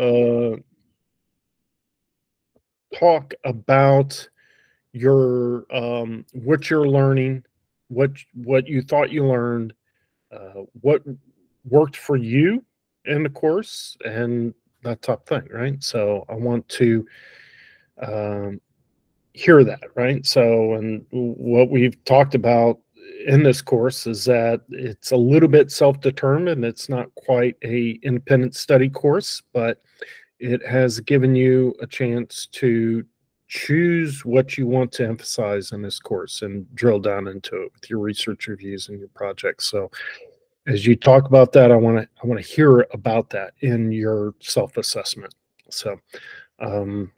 uh, talk about your um, what you're learning, what what you thought you learned, uh, what worked for you in the course, and that type thing, right? So I want to um, hear that, right? So, and what we've talked about in this course is that it's a little bit self-determined. It's not quite a independent study course, but it has given you a chance to choose what you want to emphasize in this course and drill down into it with your research reviews and your projects. So as you talk about that, I want to I want to hear about that in your self-assessment. So um,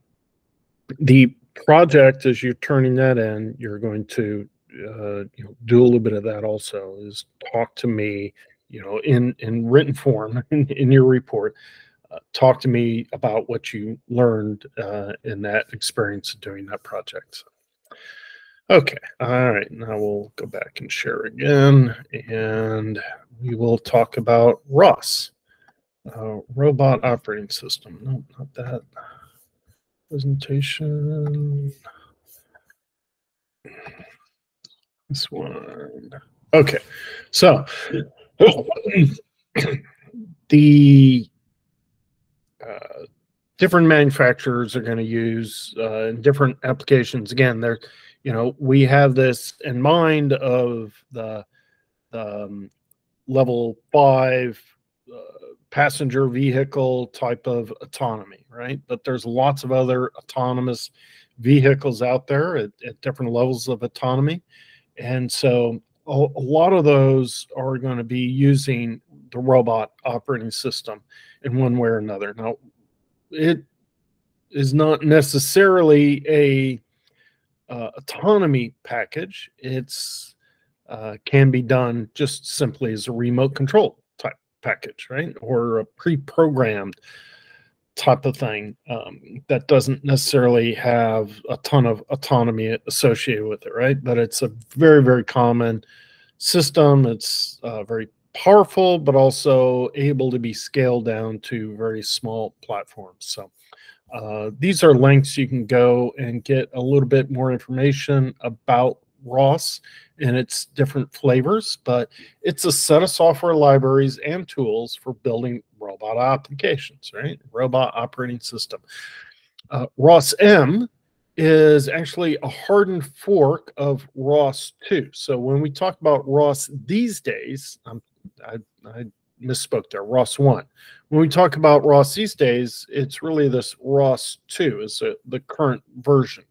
the project as you're turning that in, you're going to uh, you know do a little bit of that also is talk to me you know in in written form in, in your report uh, talk to me about what you learned uh, in that experience doing that project. Okay all right now we'll go back and share again and we will talk about ROS uh, robot operating system. No not that presentation This one. Okay. So the uh, different manufacturers are going to use uh, different applications. Again, there, you know, we have this in mind of the, the um, level five uh, passenger vehicle type of autonomy, right? But there's lots of other autonomous vehicles out there at, at different levels of autonomy. And so a, a lot of those are going to be using the robot operating system in one way or another. Now, it is not necessarily a uh, autonomy package. It's uh, can be done just simply as a remote control type package, right? Or a pre-programmed type of thing um, that doesn't necessarily have a ton of autonomy associated with it, right? But it's a very, very common system. It's uh, very powerful, but also able to be scaled down to very small platforms. So uh, these are links you can go and get a little bit more information about ROS and its different flavors, but it's a set of software libraries and tools for building robot applications, right? Robot operating system. Uh, ROS M is actually a hardened fork of ROS 2. So when we talk about ROS these days, um, I, I misspoke there, ROS 1. When we talk about ROS these days, it's really this ROS 2 is a, the current version.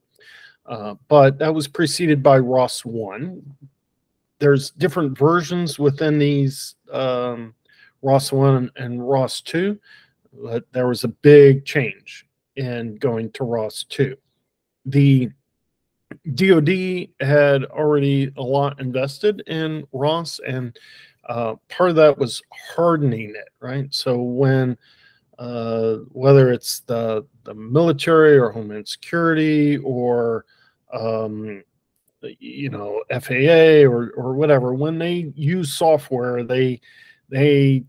Uh, but that was preceded by ROS 1. There's different versions within these um, ROS 1 and ROS 2. But there was a big change in going to ROS 2. The DoD had already a lot invested in ROS, and uh, part of that was hardening it, right? So when uh, whether it's the the military or Homeland Security or um, you know FAA or or whatever, when they use software, they they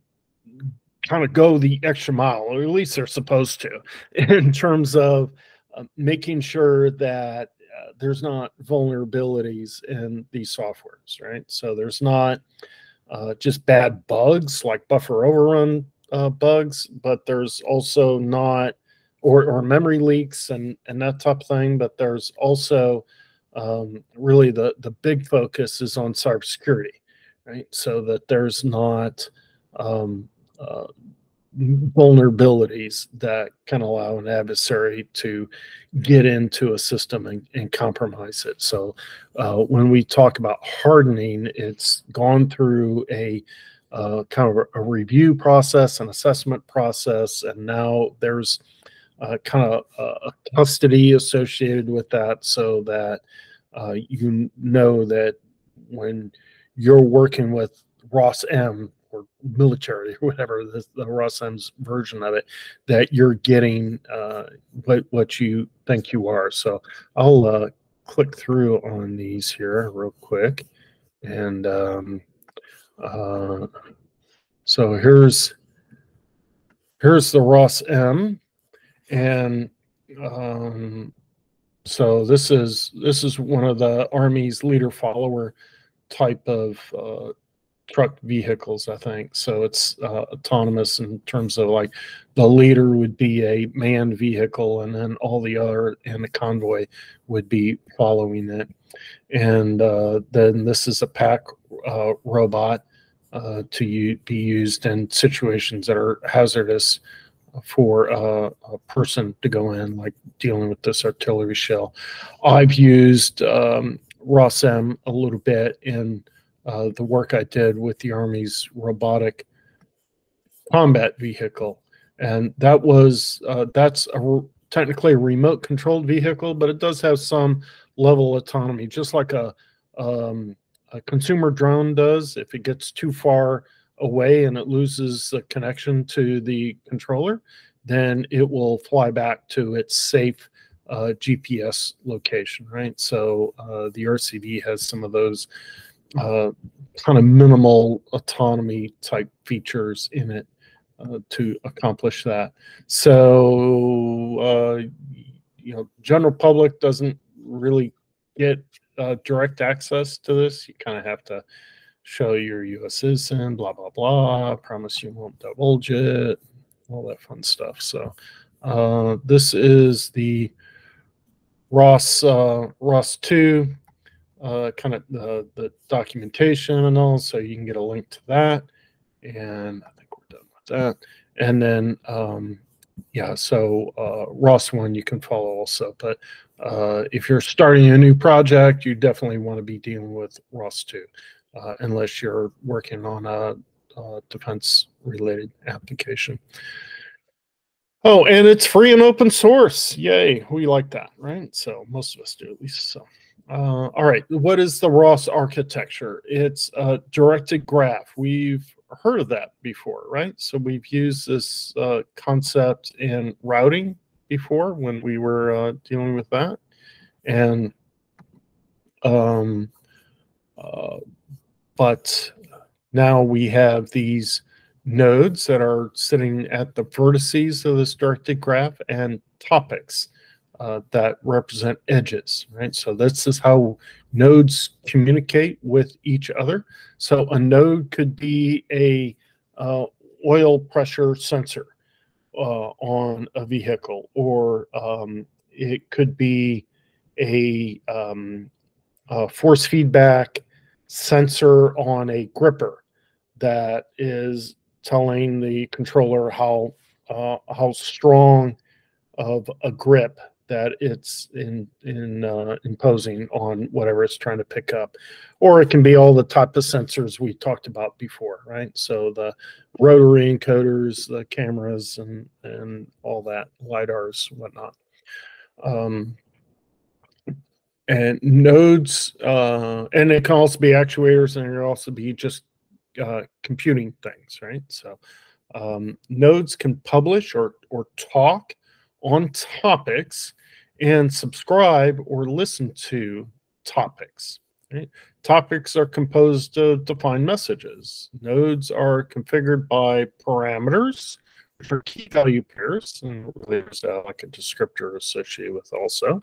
kind of go the extra mile, or at least they're supposed to, in terms of uh, making sure that uh, there's not vulnerabilities in these softwares, right? So there's not uh, just bad bugs like buffer overrun uh, bugs, but there's also not or, or memory leaks and and that type of thing. But there's also um, really the the big focus is on cybersecurity, right? So that there's not um, vulnerabilities that can allow an adversary to get into a system and, and compromise it. So uh, when we talk about hardening, it's gone through a uh, kind of a, a, review process, an assessment process, and now there's uh, kind of a custody associated with that so that uh, you know that when you're working with ROS M, or military or whatever the, the ROSM's version of it that you're getting uh, what what you think you are. So I'll uh, click through on these here real quick, and um, uh, so here's here's the ROS M, and um, so this is this is one of the Army's leader follower type of uh, truck vehicles, I think. So it's uh, autonomous in terms of like the leader would be a manned vehicle, and then all the other and the convoy would be following it. And uh, then this is a pack uh, robot uh, to u- be used in situations that are hazardous for uh, a person to go in, like dealing with this artillery shell. I've used um, ROS-M a little bit in uh, the work I did with the Army's robotic combat vehicle, and that was uh, that's a, technically a remote controlled vehicle, but it does have some level of autonomy, just like a, um, a consumer drone does. If it gets too far away and it loses the connection to the controller, then it will fly back to its safe uh, GPS location, right? So uh, the RCV has some of those uh, kind of minimal autonomy type features in it uh, to accomplish that. So, uh, you know, general public doesn't really get uh, direct access to this. You kind of have to show you're a U.S. citizen, blah blah blah. Promise you won't divulge it, all that fun stuff. So, uh, this is the ROS uh, ROS two uh, kind of the, the documentation and all, so you can get a link to that. And I think we're done with that. And then, um, yeah, so uh, ROS one you can follow also. But uh, if you're starting a new project, you definitely want to be dealing with ROS two, uh, unless you're working on a, a defense related application. Oh, and it's free and open source. Yay. We like that, right? So most of us do at least. So. Uh, all right, what is the ROS architecture? It's a directed graph. We've heard of that before, right? So we've used this uh, concept in routing before when we were uh, dealing with that, and um, uh, but now we have these nodes that are sitting at the vertices of this directed graph and topics uh, that represent edges, right? So this is how nodes communicate with each other. So a node could be a uh, oil pressure sensor uh, on a vehicle, or um, it could be a, um, a force feedback sensor on a gripper that is telling the controller how uh, how strong of a grip that it's in in uh, imposing on whatever it's trying to pick up, or it can be all the type of sensors we talked about before, right? So the rotary encoders, the cameras, and and all that lidars, whatnot. Um, and nodes, uh, and it can also be actuators, and it can also be just uh, computing things, right? So um, nodes can publish or or talk on topics and subscribe or listen to topics. Right? Topics are composed of defined messages. Nodes are configured by parameters, which are key value pairs, and there's uh, like a descriptor associated with also.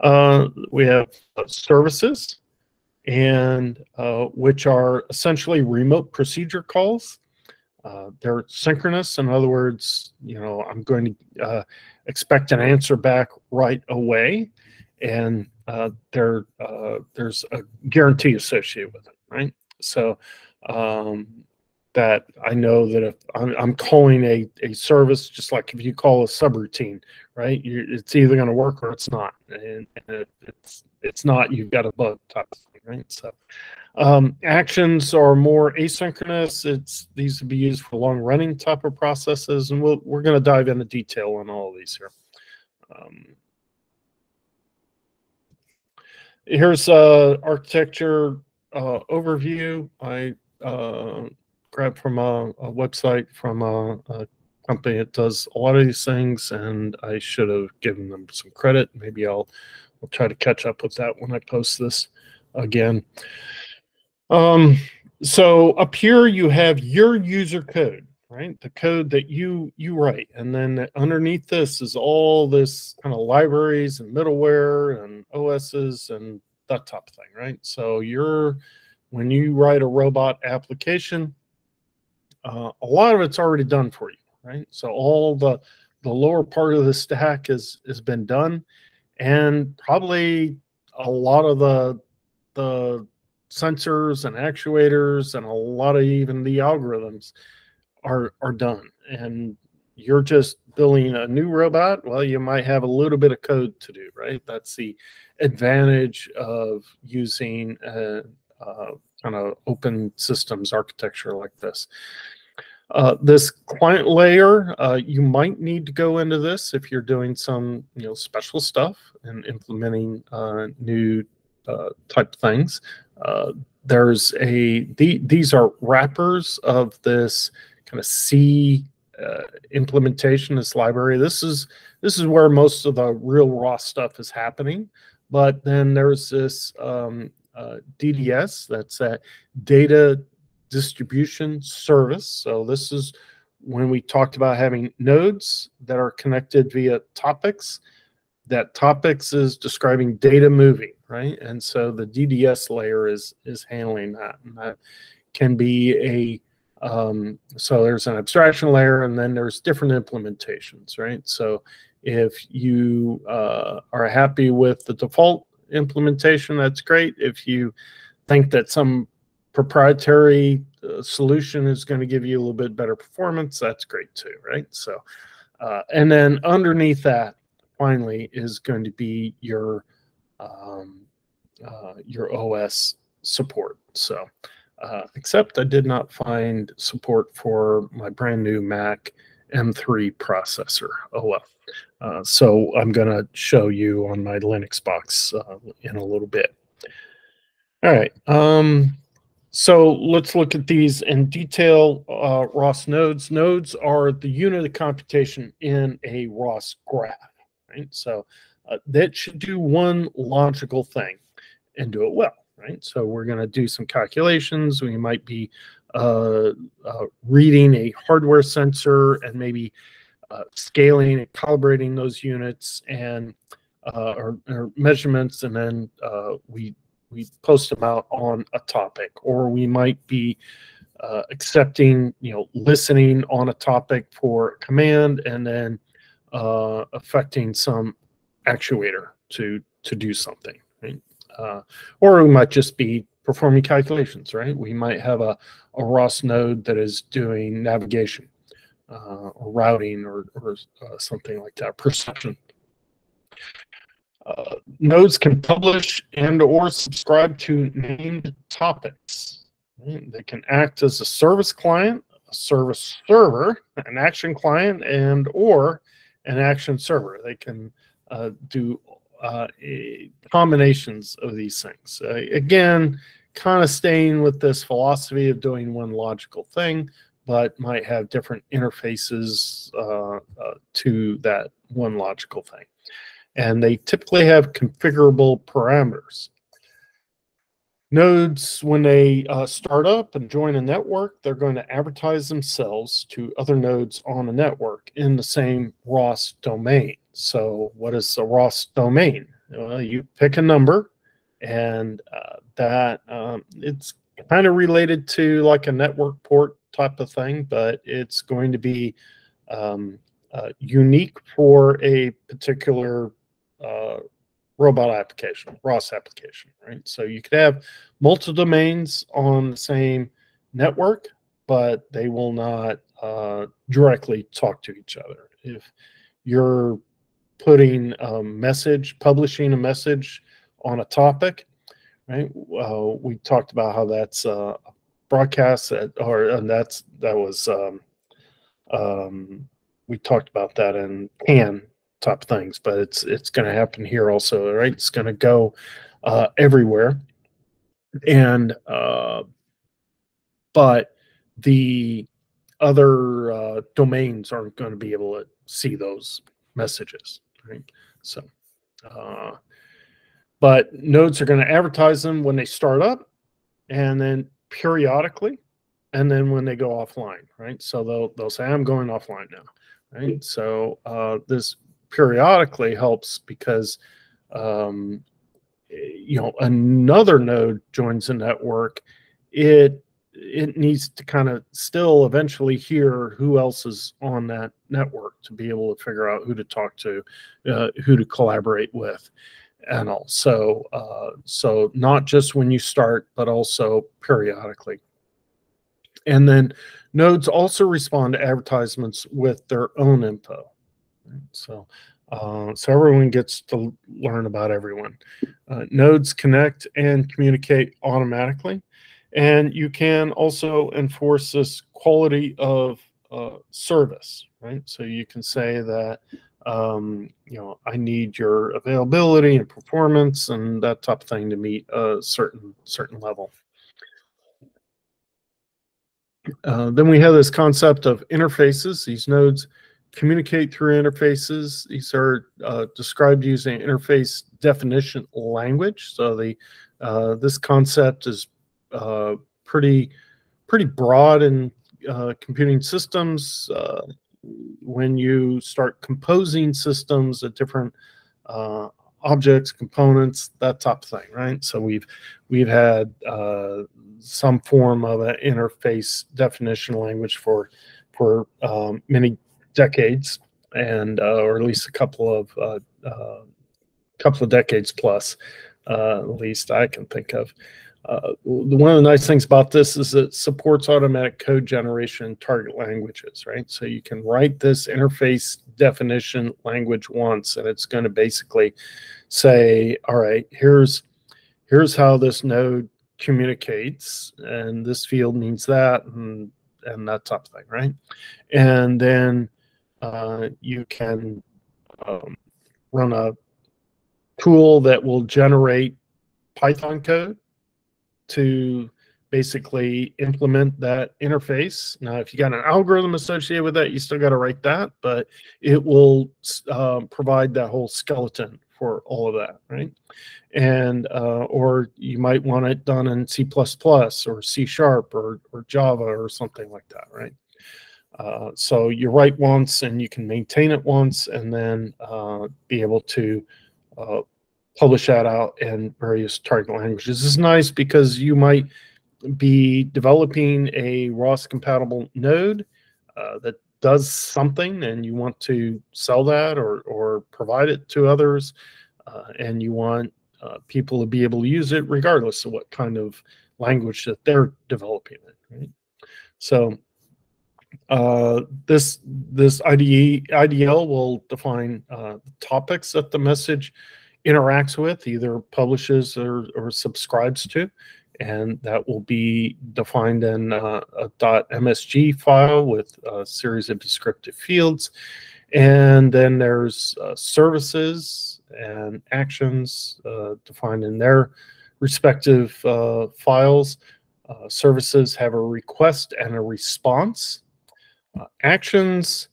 Uh, we have uh, services, and uh, which are essentially remote procedure calls. Uh, they're synchronous. In other words, you know, I'm going to uh, expect an answer back right away, and uh, there uh, there's a guarantee associated with it, right? So um, that I know that if I'm, I'm, calling a, a service, just like if you call a subroutine, right? You, it's either going to work or it's not, and, and it, it's it's not, you've got a bug type of thing, right? So um, actions are more asynchronous. It's these would be used for long running type of processes, and we'll, we're going to dive into detail on all of these here. Um, here's a architecture uh, overview. I uh, grabbed from a, a website from a, a, company that does a lot of these things, and I should have given them some credit. Maybe I'll, I'll try to catch up with that when I post this again. Um, so up here you have your user code, right? The code that you you write, and then underneath this is all this kind of libraries and middleware and OSs and that type of thing, right? So you're when you write a robot application, uh, a lot of it's already done for you, right? So all the the lower part of the stack has has been done, and probably a lot of the the sensors and actuators and a lot of even the algorithms are are done. And you're just building a new robot well you might have a little bit of code to do right? That's the advantage of using a, a kind of open systems architecture like this. Uh, this client layer, uh, you might need to go into this if you're doing some, you know, special stuff and implementing uh, new uh, type things. Uh, there's a the, these are wrappers of this kind of C uh, implementation, this library. This is this is where most of the real raw stuff is happening. But then there's this um, uh, DDS, that's a data distribution service. So this is when we talked about having nodes that are connected via topics. That topics is describing data moving right? And so the DDS layer is is handling that, and that can be a um, so there's an abstraction layer, and then there's different implementations, right? So if you uh, are happy with the default implementation, that's great. If you think that some proprietary uh, solution is going to give you a little bit better performance, that's great too, right? So, uh, and then underneath that, finally, is going to be your um, uh, your OS support. So, uh, except I did not find support for my brand new Mac M3 processor OS. Uh, so I'm going to show you on my Linux box uh, in a little bit. All right. Um, so let's look at these in detail. Uh, ROS nodes. Nodes are the unit of computation in a ROS graph. Right. So uh, that should do one logical thing and do it well, right? So we're going to do some calculations. We might be uh, uh, reading a hardware sensor and maybe uh, scaling and calibrating those units and uh, or, measurements, and then uh, we we post them out on a topic, or we might be accepting, you know, listening on a topic for command, and then affecting some actuator to to do something. Right? Uh, or we might just be performing calculations, right? We might have a, a ROS node that is doing navigation uh, or routing or, or uh, something like that, perception. Uh, nodes can publish and or subscribe to named topics. They can act as a service client, a service server, an action client, and or an action server. They can uh, do uh, combinations of these things. Uh, again, kind of staying with this philosophy of doing one logical thing, but might have different interfaces uh, uh, to that one logical thing. And they typically have configurable parameters. Nodes, when they uh, start up and join a network, they're going to advertise themselves to other nodes on a network in the same ROS domain. So, what is a ROS domain? Well, you pick a number, and uh, that um, it's kind of related to like a network port type of thing, but it's going to be um, uh, unique for a particular uh, robot application, ROS application, right? So you could have multiple domains on the same network, but they will not uh, directly talk to each other. If you're putting a message, publishing a message on a topic, right? Uh, we talked about how that's uh, broadcast, at, or and that's that was um, um, we talked about that in CAN type things, but it's it's going to happen here also, right? It's going to go uh, everywhere, and uh, but the other uh, domains aren't going to be able to see those messages right? So, uh, but nodes are going to advertise them when they start up, and then periodically and then when they go offline, right? So they'll they'll say, "I'm going offline now," right? So uh, this periodically helps because um, you know another node joins the network. It it needs to kind of still eventually hear who else is on that network to be able to figure out who to talk to, uh, who to collaborate with, and all. So, uh, so not just when you start, but also periodically. And then nodes also respond to advertisements with their own info. So, uh, so everyone gets to learn about everyone. Uh, nodes connect and communicate automatically. And you can also enforce this quality of uh, service, right? So you can say that, um, you know, I need your availability and performance and that type of thing to meet a certain certain level. Uh, then we have this concept of interfaces. These nodes communicate through interfaces. These are uh, described using interface definition language. So the uh, this concept is uh, pretty pretty broad in uh, computing systems. Uh, when you start composing systems of different uh, objects, components, that type of thing, right? So we've we've had some form of an interface definition language for for um, many decades, and uh, or at least a couple of uh, uh, couple of decades plus, uh, at least I can think of. Uh, one of the nice things about this is it supports automatic code generation target languages, right? So you can write this interface definition language once, and it's going to basically say, all right, here's here's how this node communicates, and this field means that, and and that type of thing, right? And then uh, you can um, run a tool that will generate Python code to basically implement that interface. Now, if you got an algorithm associated with that, you still got to write that, but it will um, provide that whole skeleton for all of that, right? And uh, or you might want it done in C++ or C Sharp or, or Java or something like that, right? Uh, so you write once and you can maintain it once and then uh, be able to uh, publish that out in various target languages. This is nice because you might be developing a ROS compatible node uh, that does something and you want to sell that or, or provide it to others uh, and you want people to be able to use it regardless of what kind of language that they're developing it. Right? So uh, this this IDE, IDL will define uh, topics that the message interacts with, either publishes or, or subscribes to. And that will be defined in uh, a .msg file with a series of descriptive fields. And then there's uh, services and actions uh, defined in their respective uh, files. Uh, services have a request and a response. Uh, actions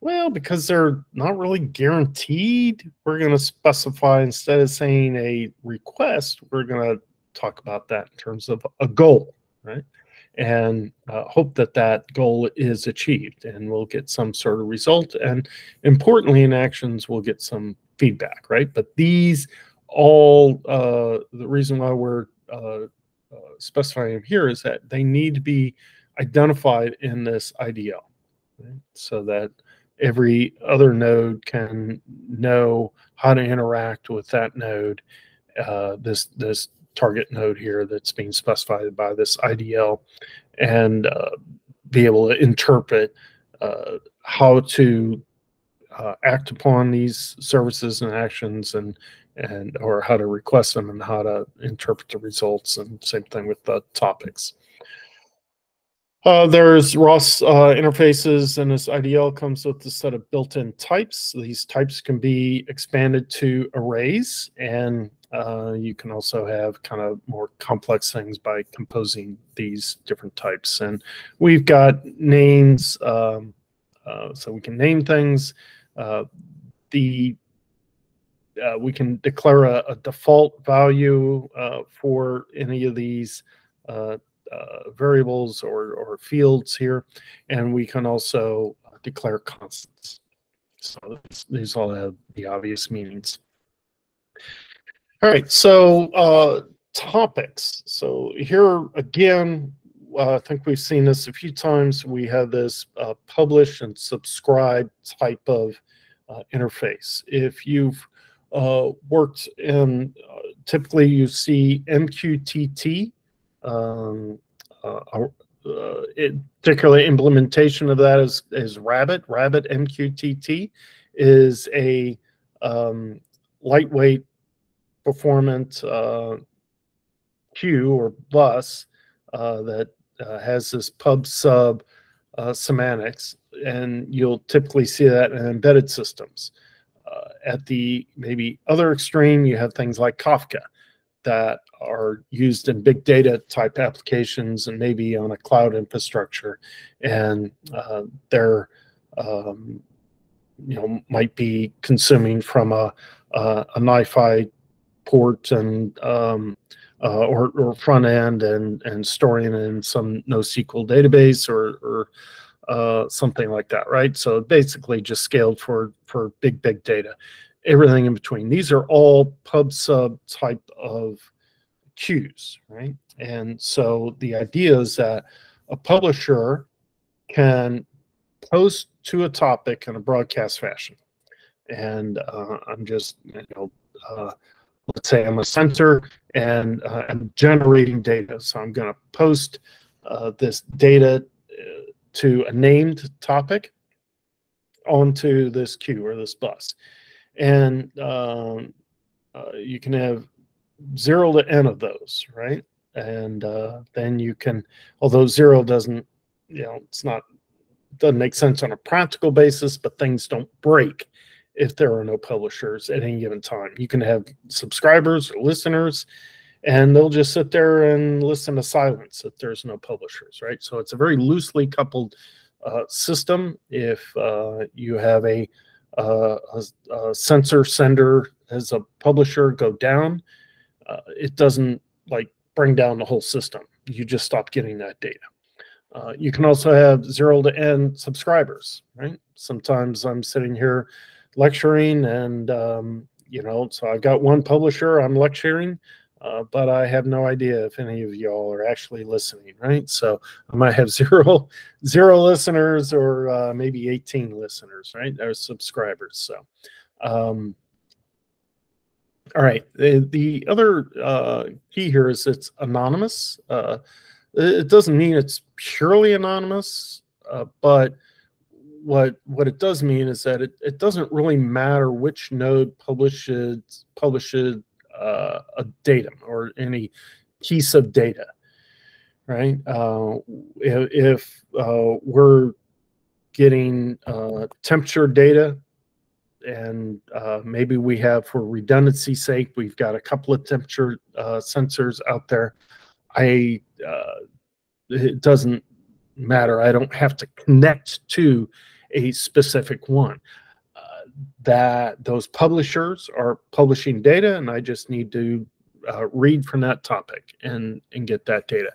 well, because they're not really guaranteed, we're going to specify instead of saying a request, we're going to talk about that in terms of a goal, right? And uh, hope that that goal is achieved and we'll get some sort of result. And importantly, in actions, we'll get some feedback, right? But these all, uh, the reason why we're uh, uh specifying them here is that they need to be identified in this IDL? So that every other node can know how to interact with that node, uh, this this target node here that's being specified by this IDL, and uh, be able to interpret uh, how to uh, act upon these services and actions and and or how to request them and how to interpret the results and same thing with the topics. Uh, there's ROS uh, interfaces, and this IDL comes with a set of built-in types. These types can be expanded to arrays, and uh, you can also have kind of more complex things by composing these different types. And we've got names, um, uh, so we can name things. Uh, the uh, we can declare a, a default value for any of these uh, variables or, or fields here, and we can also declare constants. So these all have the obvious meanings. All right, so uh, topics. So here again, uh, I think we've seen this a few times. We have this uh, publish and subscribe type of uh, interface. If you've uh, worked in, uh, typically you see MQTT, um, uh, it, particularly implementation of that is, is Rabbit. Rabbit MQTT is a um, lightweight performant queue or bus uh, that uh, has this pub sub uh, semantics, and you'll typically see that in embedded systems. Uh, at the maybe other extreme, you have things like Kafka that are used in big data type applications and maybe on a cloud infrastructure, and uh, they're um, you know might be consuming from a a, a NiFi port and um, uh, or, or, front end and and storing in some NoSQL database or, or uh, something like that, right? So basically just scaled for for big big data, everything in between. These are all pub sub type of queues, right? And so the idea is that a publisher can post to a topic in a broadcast fashion. And uh, I'm just, you know, uh, let's say I'm a center and uh, I'm generating data. So I'm going to post uh, this data uh, to a named topic onto this queue or this bus. And um, uh, you can have zero to n of those, right? And uh, then you can, although zero doesn't, you know, it's not, doesn't make sense on a practical basis, but things don't break if there are no publishers at any given time. You can have subscribers or listeners, and they'll just sit there and listen to silence if there's no publishers, right? So it's a very loosely coupled uh, system. If uh, you have a, uh, a, a, sensor sender as a publisher go down, uh, it doesn't like bring down the whole system. You just stop getting that data. Uh, you can also have zero to n subscribers, right? Sometimes I'm sitting here lecturing and um, you know so i've got one publisher i'm lecturing uh, but i have no idea if any of y'all are actually listening right so i might have zero zero listeners or uh, maybe 18 listeners right or subscribers so um, all right the, the other uh, key here is it's anonymous uh, it doesn't mean it's purely anonymous uh, but what what it does mean is that it, it doesn't really matter which node publishes publishes uh, a datum or any piece of data, right? Uh, if, if uh, we're getting temperature data and uh, maybe we have for redundancy sake we've got a couple of temperature uh, sensors out there i it doesn't matter i don't have to connect to a specific one. Uh, that those publishers are publishing data, and I just need to uh, read from that topic and and get that data.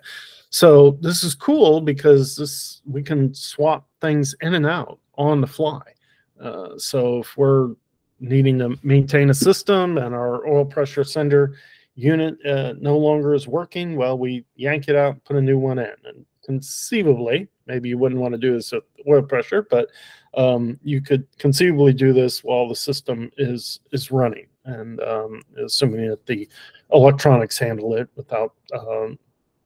So this is cool because this we can swap things in and out on the fly. Uh, so if we're needing to maintain a system and our oil pressure sender unit uh, no longer is working, well, we yank it out, put a new one in, and conceivably, maybe you wouldn't want to do this at oil pressure, but um, you could conceivably do this while the system is is running, and um, assuming that the electronics handle it without um,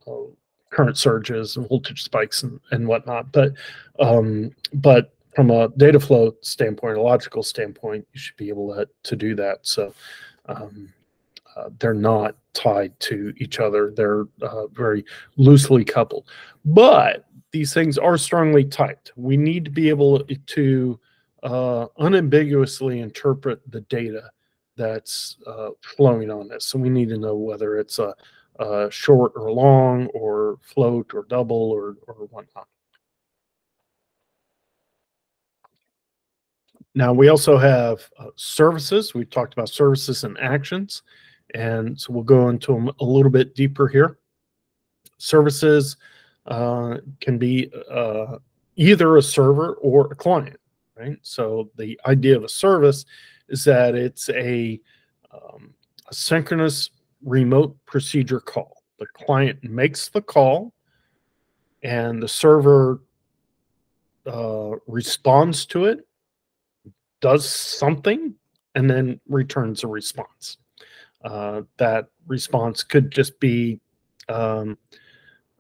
uh, current surges and voltage spikes and, and whatnot. But um, but from a data flow standpoint, a logical standpoint, you should be able to, to do that. So um, uh, they're not tied to each other. They're uh, very loosely coupled. But these things are strongly typed. We need to be able to uh, unambiguously interpret the data that's uh, flowing on this. So we need to know whether it's a, a, short or long or float or double or, or whatnot. Now we also have uh, services. We've talked about services and actions. And so we'll go into them a little bit deeper here. services uh, can be uh, either a server or a client, right? So the idea of a service is that it's a, um, a synchronous remote procedure call. The client makes the call, and the server uh, responds to it, does something, and then returns a response. Uh, that response could just be, um,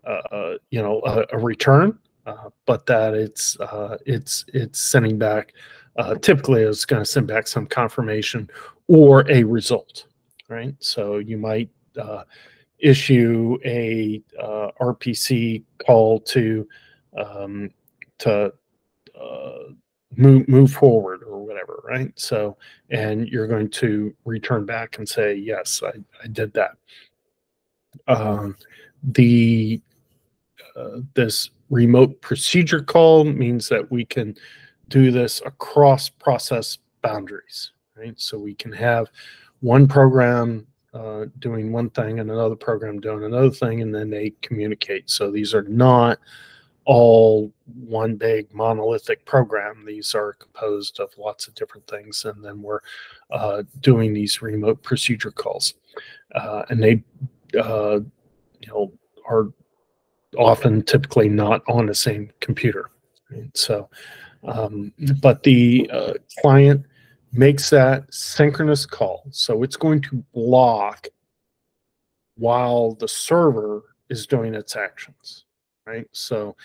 uh, you know, a, a return, uh, but that it's uh, it's it's sending back. Uh, typically, it's going to send back some confirmation or a result, right? So you might issue a RPC call to um, to move move forward or whatever right? So and you're going to return back and say yes i, I did that. Um, the uh, this remote procedure call means that we can do this across process boundaries right? So we can have one program uh, doing one thing and another program doing another thing and then they communicate. So these are not all one big monolithic program. These are composed of lots of different things, and then we're uh, doing these remote procedure calls, uh, and they, uh, you know, are often typically not on the same computer. So, um, but the uh, client makes that synchronous call, so it's going to block while the server is doing its actions right? So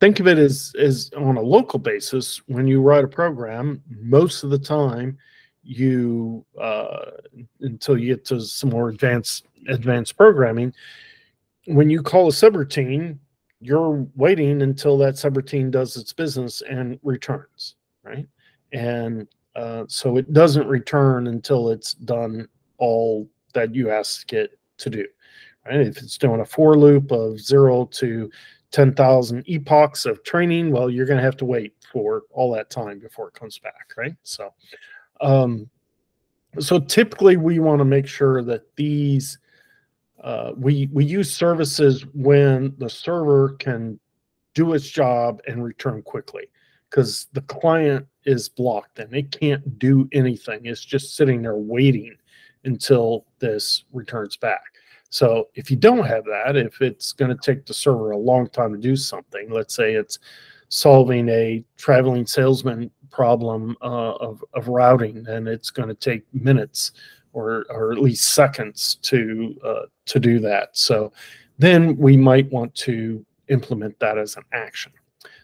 think of it as, as on a local basis. When you write a program, most of the time, you uh, until you get to some more advanced advanced programming, when you call a subroutine, you're waiting until that subroutine does its business and returns, right? And uh, so it doesn't return until it's done all that you ask it to do right? If it's doing a for loop of zero to 10,000 epochs of training, well, you're going to have to wait for all that time before it comes back, right? So, um, so typically we want to make sure that these, uh, we, we use services when the server can do its job and return quickly because the client is blocked and it can't do anything. It's just sitting there waiting until this returns back. So if you don't have that, if it's going to take the server a long time to do something, let's say it's solving a traveling salesman problem uh, of, of routing, and it's going to take minutes or, or at least seconds to uh, to do that. So then we might want to implement that as an action.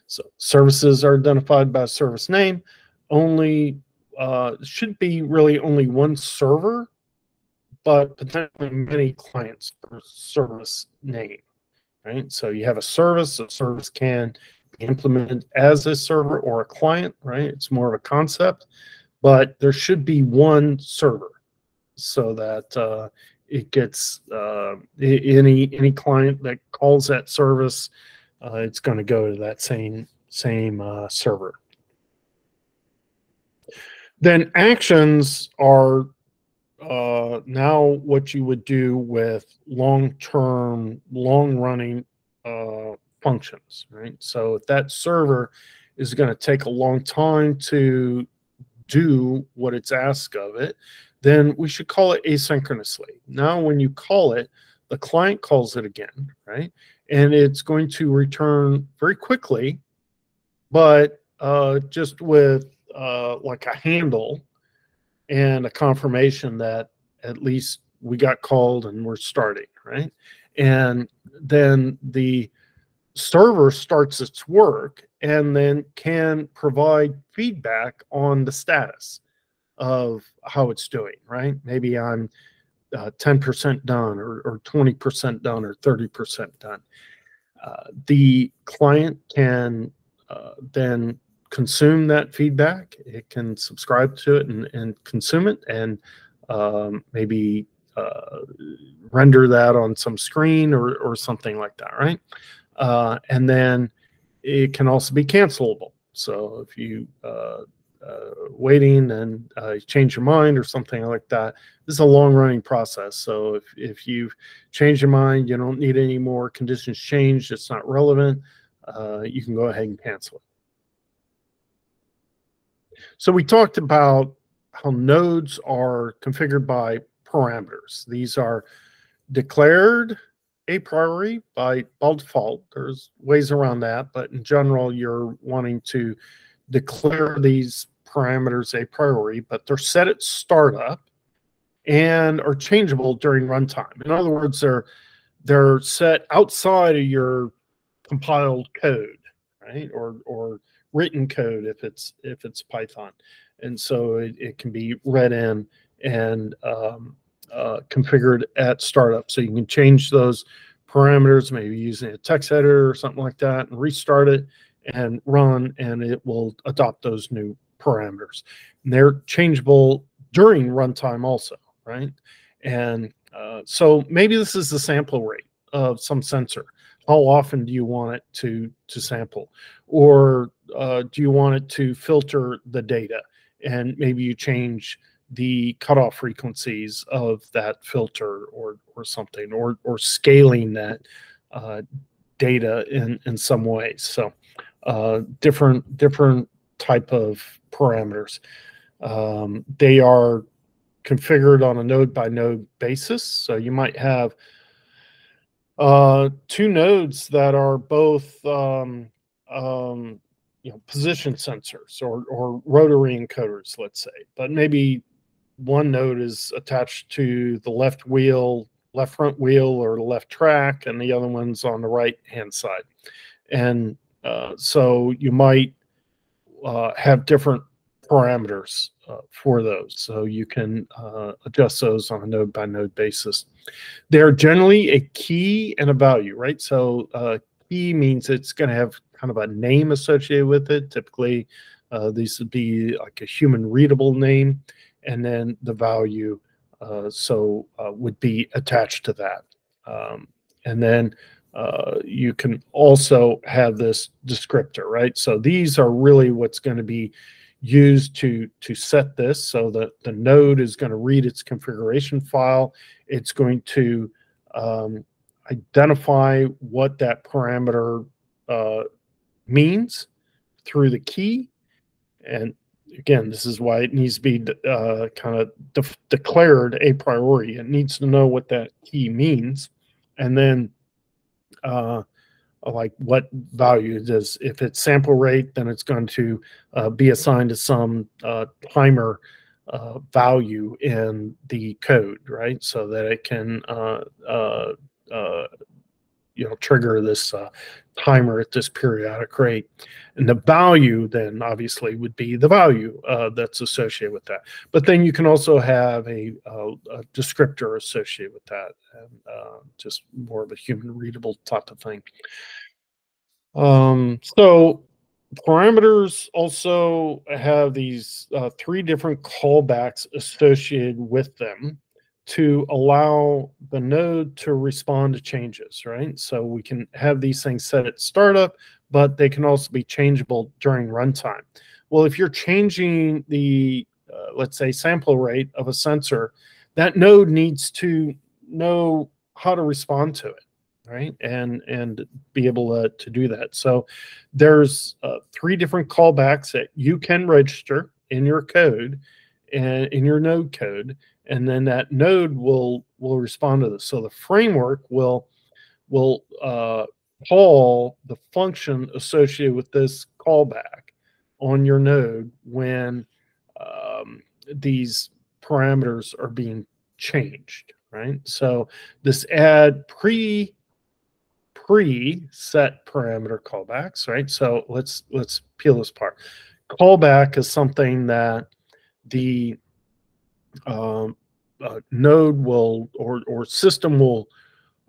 So services are identified by service name. Only uh, should be really only one server but potentially many clients per service name, right? So you have a service, a service can be implemented as a server or a client, right? It's more of a concept, but there should be one server so that uh, it gets uh, any any client that calls that service, uh, it's going to go to that same same uh, server. Then actions are uh, now what you would do with long-term, long-running uh, functions, right? So if that server is going to take a long time to do what it's asked of it, then we should call it asynchronously. Now, when you call it, the client calls it again, right? And it's going to return very quickly, but uh, just with uh, like a handle and a confirmation that at least we got called and we're starting, right? And then the server starts its work and then can provide feedback on the status of how it's doing, right? Maybe I'm uh, 10% done or, or 20% done or 30% done. Uh, the client can uh, then consume that feedback. It can subscribe to it and, and consume it and um, maybe uh, render that on some screen or, or something like that, right? Uh, and then it can also be cancelable. So if you uh, uh, waiting and uh, change your mind or something like that. This is a long running process. So if, if you've changed your mind, you don't need any more conditions changed, it's not relevant, uh, you can go ahead and cancel it. So we talked about how nodes are configured by parameters. These are declared a priori by, default. There's ways around that, but in general, you're wanting to declare these parameters a priori, but they're set at startup and are changeable during runtime. In other words, they're they're set outside of your compiled code, right? Or or written code if it's if it's Python, and so it, it can be read in and um, uh, configured at startup. So you can change those parameters, maybe using a text editor or something like that, and restart it and run, and it will adopt those new parameters. And they're changeable during runtime also, right? And uh, so maybe this is the sample rate of some sensor. How often do you want it to to sample, or uh, do you want it to filter the data? And maybe you change the cutoff frequencies of that filter or or something, or or scaling that uh, data in in some ways. So uh, different different type of parameters. Um, they are configured on a node by node basis. So you might have uh, two nodes that are both um, um, you know position sensors or, or rotary encoders, let's say, but maybe one node is attached to the left wheel, left front wheel, or left track, and the other one's on the right hand side. And uh, so you might uh, have different parameters uh, for those. So you can uh, adjust those on a node by node basis. They're generally a key and a value, right? So uh, key means it's going to have kind of a name associated with it. Typically, uh, these would be like a human readable name, and then the value uh, so uh, would be attached to that. Um, and then uh, you can also have this descriptor, right? So these are really what's going to be used to to set this so that the node is going to read its configuration file. It's going to um, identify what that parameter uh, means through the key. And again, this is why it needs to be uh, kind of de declared a priori. It needs to know what that key means. And then uh, like what value does if it's sample rate then it's going to uh, be assigned to some uh, timer uh, value in the code right? So that it can uh, uh, uh, you know trigger this timer at this periodic rate. And the value then obviously would be the value that's associated with that. But then you can also have a, a, a descriptor associated with that and just more of a human readable type of thing. Um, so parameters also have these uh, three different callbacks associated with them to allow the node to respond to changes, right? So we can have these things set at startup, but they can also be changeable during runtime. Well, if you're changing the, uh, let's say, sample rate of a sensor, that node needs to know how to respond to it right and and be able to, to do that so there's uh, three different callbacks that you can register in your code and in your node code and then that node will will respond to this so the framework will will uh, call the function associated with this callback on your node when um, these parameters are being changed right so this add pre pre-set parameter callbacks, right? So let's let's peel this apart. Callback is something that the um, uh, node will or or system will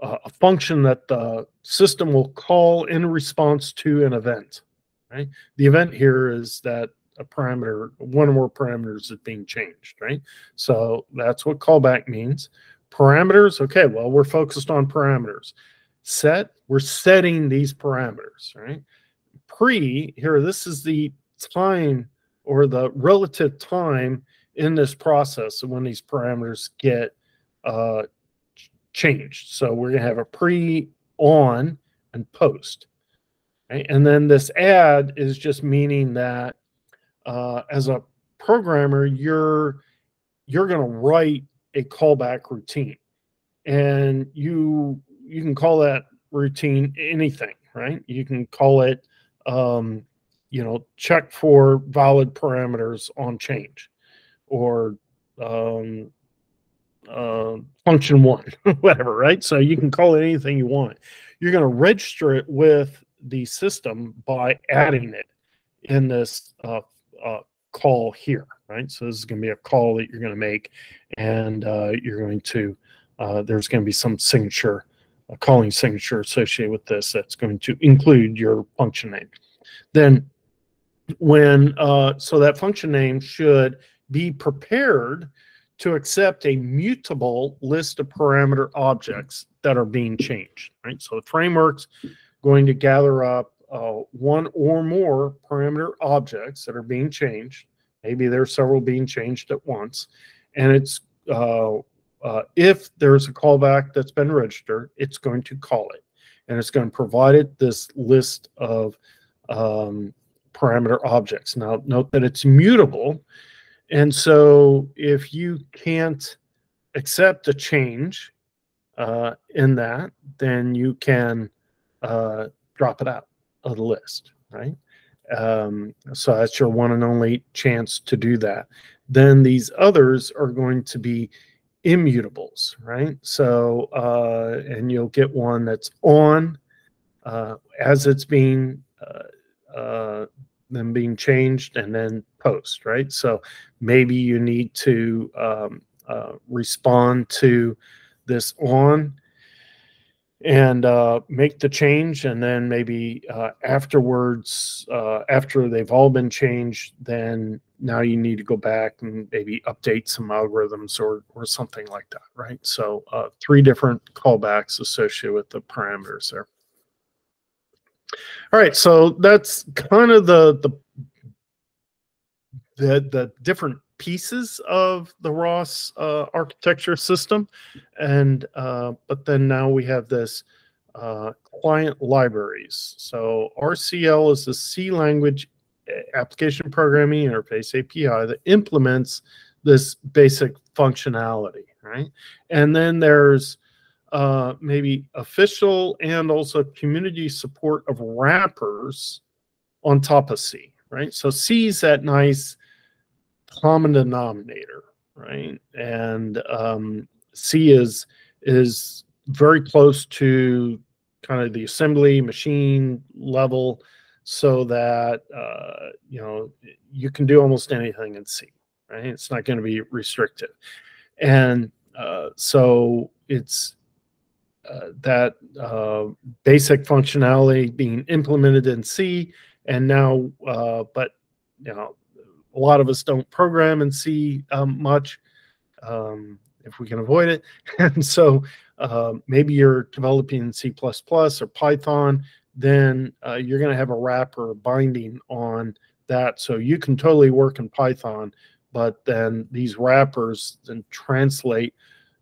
uh, a function that the system will call in response to an event. Right. The event here is that a parameter, one or more parameters is being changed. Right. So that's what callback means. Parameters. Okay. Well, we're focused on parameters set, we're setting these parameters, right? Pre, here, this is the time or the relative time in this process when these parameters get uh, changed. So we're going to have a pre, on, and post. And then this add is just meaning that uh, as a programmer, you're you're going to write a callback routine, and you you can call that routine anything, right? You can call it, um, you know, check for valid parameters on change, or um, uh, function one, whatever, right? So you can call it anything you want. You're going to register it with the system by adding it in this uh, uh, call here, right? So this is going to be a call that you're going to make, and uh, you're going to uh, there's going to be some signature, a calling signature associated with this that's going to include your function name. Then when uh, so that function name should be prepared to accept a mutable list of parameter objects that are being changed, right? So the framework's going to gather up uh, one or more parameter objects that are being changed. Maybe there's several being changed at once. And it's uh, uh, if there's a callback that's been registered, it's going to call it. And it's going to provide it this list of um, parameter objects. Now, note that it's mutable. And so if you can't accept a change uh, in that, then you can uh, drop it out of the list, right? Um, so that's your one and only chance to do that. Then these others are going to be immutables, right? So, uh, and you'll get one that's on uh, as it's being uh, uh, them being changed and then post, right? So maybe you need to um, uh, respond to this on and uh, make the change and then maybe uh, afterwards uh, after they've all been changed then now you need to go back and maybe update some algorithms or or something like that right? So uh, three different callbacks associated with the parameters there. All right so that's kind of the the the, the different pieces of the ROS uh, architecture system. And, uh, but then now we have this uh, client libraries. So RCL is the C language eh, application programming interface API that implements this basic functionality, right? And then there's uh, maybe official and also community support of wrappers on top of C, right? So C is that nice common denominator, right? And um, C is is very close to kind of the assembly machine level, so that uh, you know you can do almost anything in C, right? It's not going to be restrictive, and uh, so it's uh, that uh, basic functionality being implemented in C, and now, uh, but you know, a lot of us don't program and C um, much um, if we can avoid it. and so uh, maybe you're developing in C++ or Python, then uh, you're going to have a wrapper binding on that. So you can totally work in Python, but then these wrappers then translate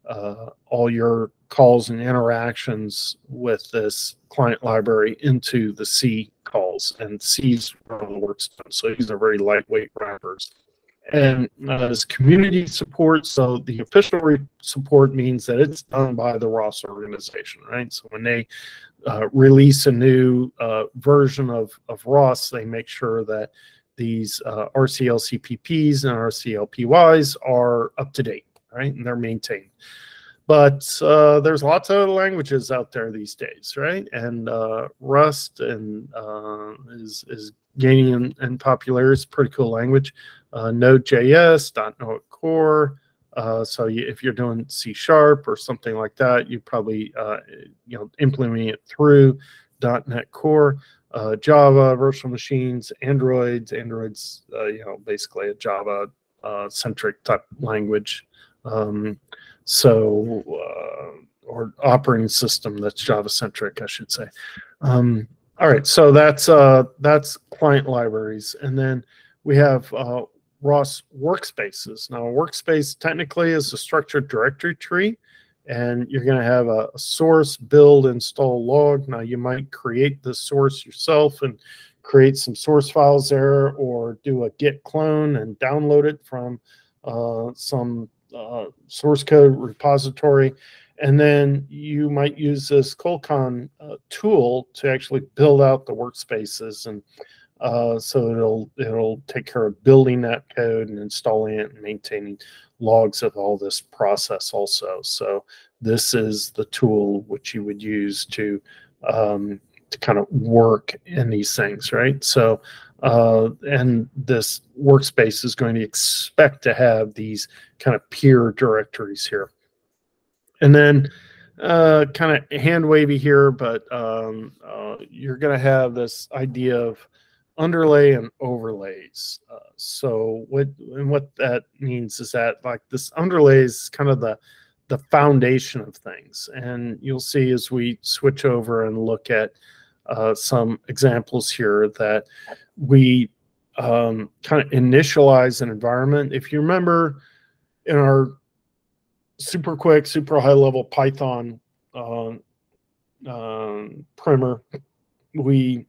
uh, all your calls and interactions with this client library into the C calls, and C's where all the work's done. So these are very lightweight wrappers. And uh, as community support, so the official support means that it's done by the ROS organization, right? So when they uh, release a new uh, version of, of ROS, they make sure that these uh, RCL CPPs and RCLPYs are up to date, right? And they're maintained but uh, there's lots of languages out there these days, right? And uh, Rust and uh, is is gaining in, in, popularity. It's a pretty cool language. Uh, Node.js, .NET Core. Uh, so you, if you're doing C Sharp or something like that, you probably uh, you know implementing it through .NET Core. Java, virtual machines, Androids. Androids, you know, basically a Java centric type language. Um, so, uh, or operating system that's Java centric, I should say. Um, all right, so that's uh, that's client libraries, and then we have uh, ROS workspaces. Now, a workspace technically is a structured directory tree, and you're going to have a, a, source, build, install, log. Now, you might create the source yourself and create some source files there, or do a git clone and download it from uh, some uh, source code repository. And then you might use this Colcon uh, tool to actually build out the workspaces and uh, so it'll it'll take care of building that code and installing it and maintaining logs of all this process also. So this is the tool which you would use to um, to kind of work in these things, right? So uh, and this workspace is going to expect to have these kind of peer directories here. And then uh, kind of hand wavy here, but um, uh, you're going to have this idea of underlay and overlays. Uh, so what and what that means is that like this underlay is kind of the the foundation of things, and you'll see as we switch over and look at uh, some examples here that we um, kind of initialize an environment. If you remember in our super quick, super high level Python uh, primer, we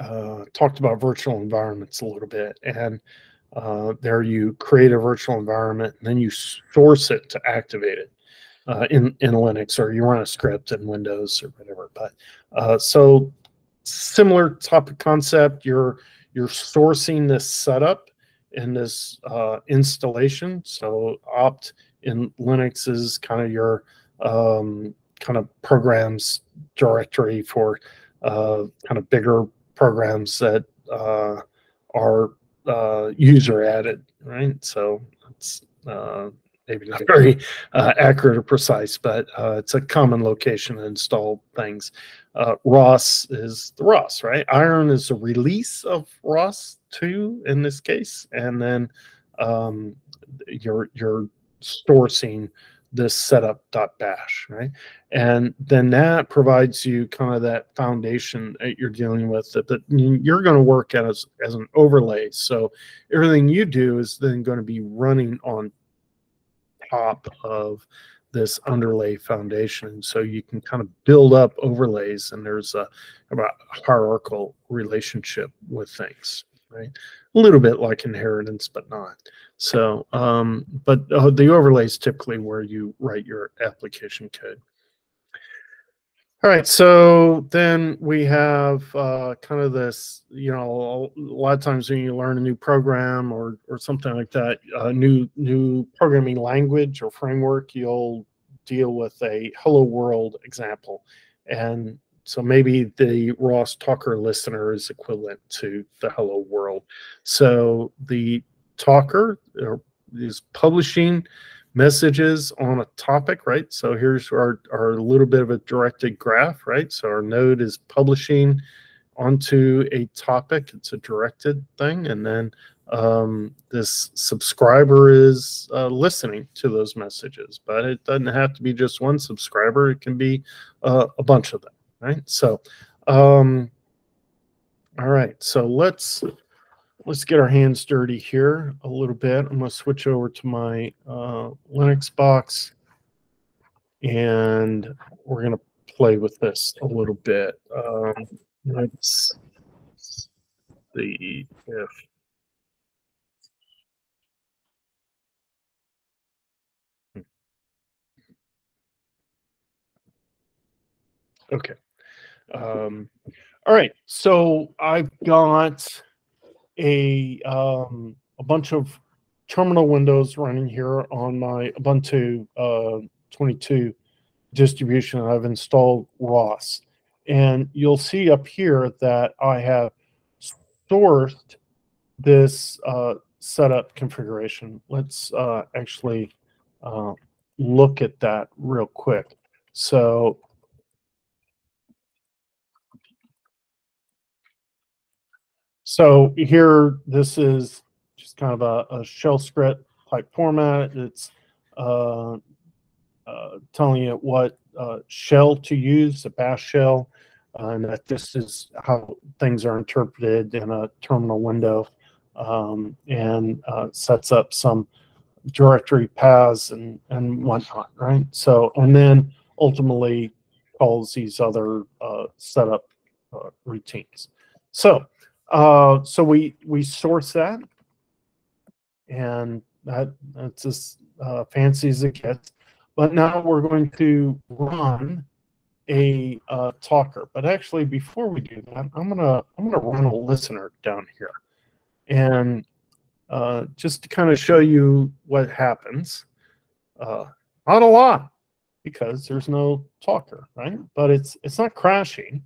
uh, talked about virtual environments a little bit. And uh, there you create a virtual environment and then you source it to activate it uh, in, in Linux or you run a script in Windows or whatever. But uh, so similar type of concept, you're, you're sourcing this setup in this uh, installation. So opt in Linux is kind of your um, kind of programs directory for uh, kind of bigger programs that uh, are uh, user added, right? So it's maybe not very uh, accurate or precise, but uh, it's a common location to install things. Uh, ROS is the ROS, right? Iron is a release of ROS 2 in this case, and then um, you're, you're sourcing this setup.bash, right? And then that provides you kind of that foundation that you're dealing with that, that you're going to work as, as an overlay. So everything you do is then going to be running on top of this underlay foundation. So you can kind of build up overlays and there's a, hierarchical relationship with things, right? A little bit like inheritance, but not. So, um, but uh, the overlay is typically where you write your application code. All right, so then we have uh, kind of this, you know, a lot of times when you learn a new program or or something like that, a new new programming language or framework, you'll deal with a hello world example. And so maybe the ROS Talker listener is equivalent to the hello world. So the talker is publishing messages on a topic, right? So here's our, our little bit of a directed graph, right? So our node is publishing onto a topic. It's a directed thing. And then um, this subscriber is uh, listening to those messages, but it doesn't have to be just one subscriber. It can be uh, a bunch of them, right? So, um, all right. So let's let's get our hands dirty here a little bit. I'm going to switch over to my uh, Linux box and we're going to play with this a little bit. Um, let's see if Okay. Um, all right. So I've got a um, a bunch of terminal windows running here on my Ubuntu uh, 22 distribution. I've installed ROS. And you'll see up here that I have sourced this uh, setup configuration. Let's uh, actually uh, look at that real quick. So So here, this is just kind of a, a shell script type format. It's uh, uh, telling you what uh, shell to use, a bash shell, and that this is how things are interpreted in a terminal window. um, and uh, sets up some directory paths and, and whatnot, right? So, and then ultimately calls these other uh, setup uh, routines. So, uh, so we we source that, and that that's as uh, fancy as it gets. But now we're going to run a uh, talker. But actually, before we do that, I'm gonna I'm gonna run a listener down here, and uh, just to kind of show you what happens. Uh, not a lot because there's no talker, right? But it's it's not crashing,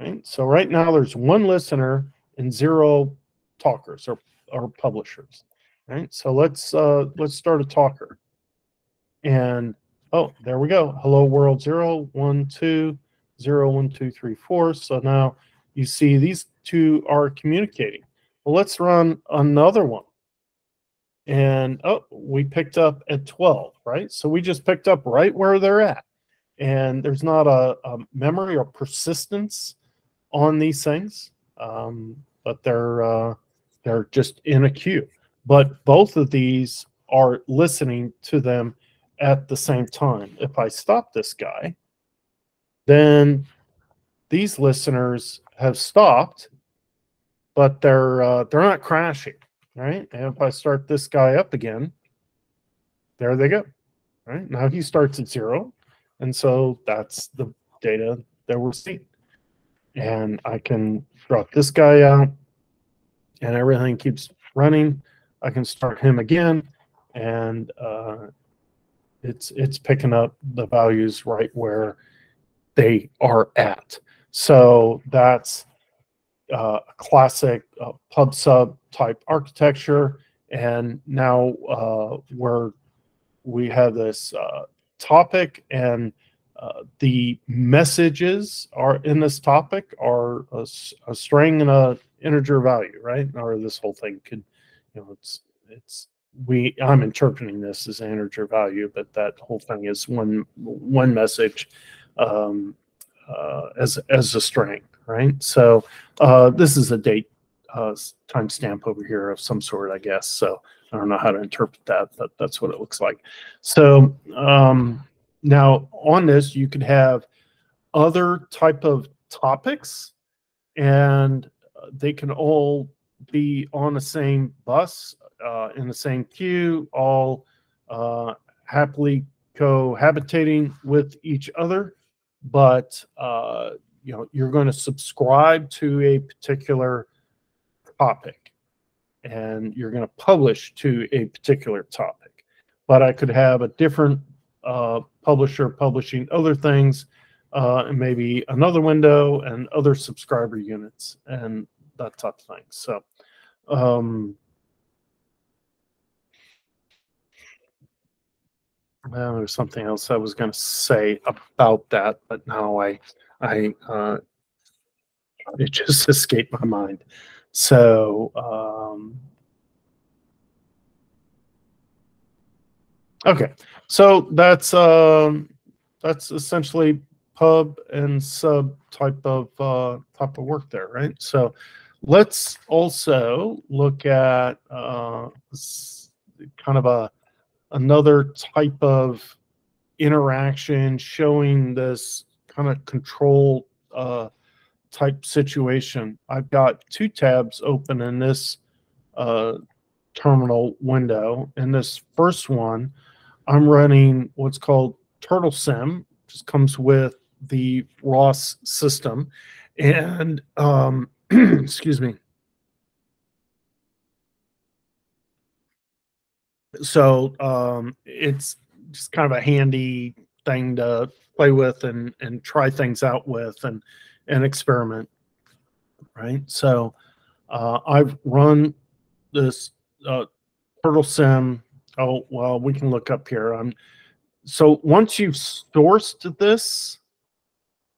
right? So right now there's one listener and zero talkers or, or publishers, right? So let's uh, let's start a talker, and oh, there we go. Hello world zero one two zero one two three four. So now you see these two are communicating. Well, let's run another one. And oh, we picked up at 12, right? So we just picked up right where they're at. And there's not a, a memory or persistence on these things, um, but they're uh, they're just in a queue. But both of these are listening to them at the same time. If I stop this guy, then these listeners have stopped, but they're uh, they're not crashing right? And if I start this guy up again, there they go. Right now he starts at zero, and so that's the data that we're seeing. And I can drop this guy out, and everything keeps running. I can start him again, and uh, it's it's picking up the values right where they are at. So that's uh, classic uh, pub sub type architecture. And now uh, where we have this uh, topic and uh, the messages are in this topic are a, a, string and a integer value, right? Or this whole thing could, you know, it's it's we I'm interpreting this as an integer value, but that whole thing is one one message um, uh, as as a string, right? So uh, this is a date uh, timestamp over here of some sort, I guess. So I don't know how to interpret that, but that's what it looks like. So um, now on this, you could have other type of topics, and they can all be on the same bus uh, in the same queue, all uh, happily cohabitating with each other. But uh, you know you're going to subscribe to a particular topic and you're going to publish to a particular topic but i could have a different uh, publisher publishing other things uh, and maybe another window and other subscriber units and that type of thing so um, well, there's something else I was going to say about that, but now I I uh, it just escaped my mind. So um, okay, so that's um, that's essentially pub and sub type of uh, type of work there, right? So let's also look at uh, kind of a another type of interaction showing this kind of control uh, type situation. I've got two tabs open in this uh, terminal window. In this first one, I'm running what's called Turtle Sim, just comes with the ROS system. And um, excuse me. So um, it's just kind of a handy thing to play with and and try things out with and and experiment right so uh, i've run this uh, turtle sim oh well we can look up here i'm so once you've sourced this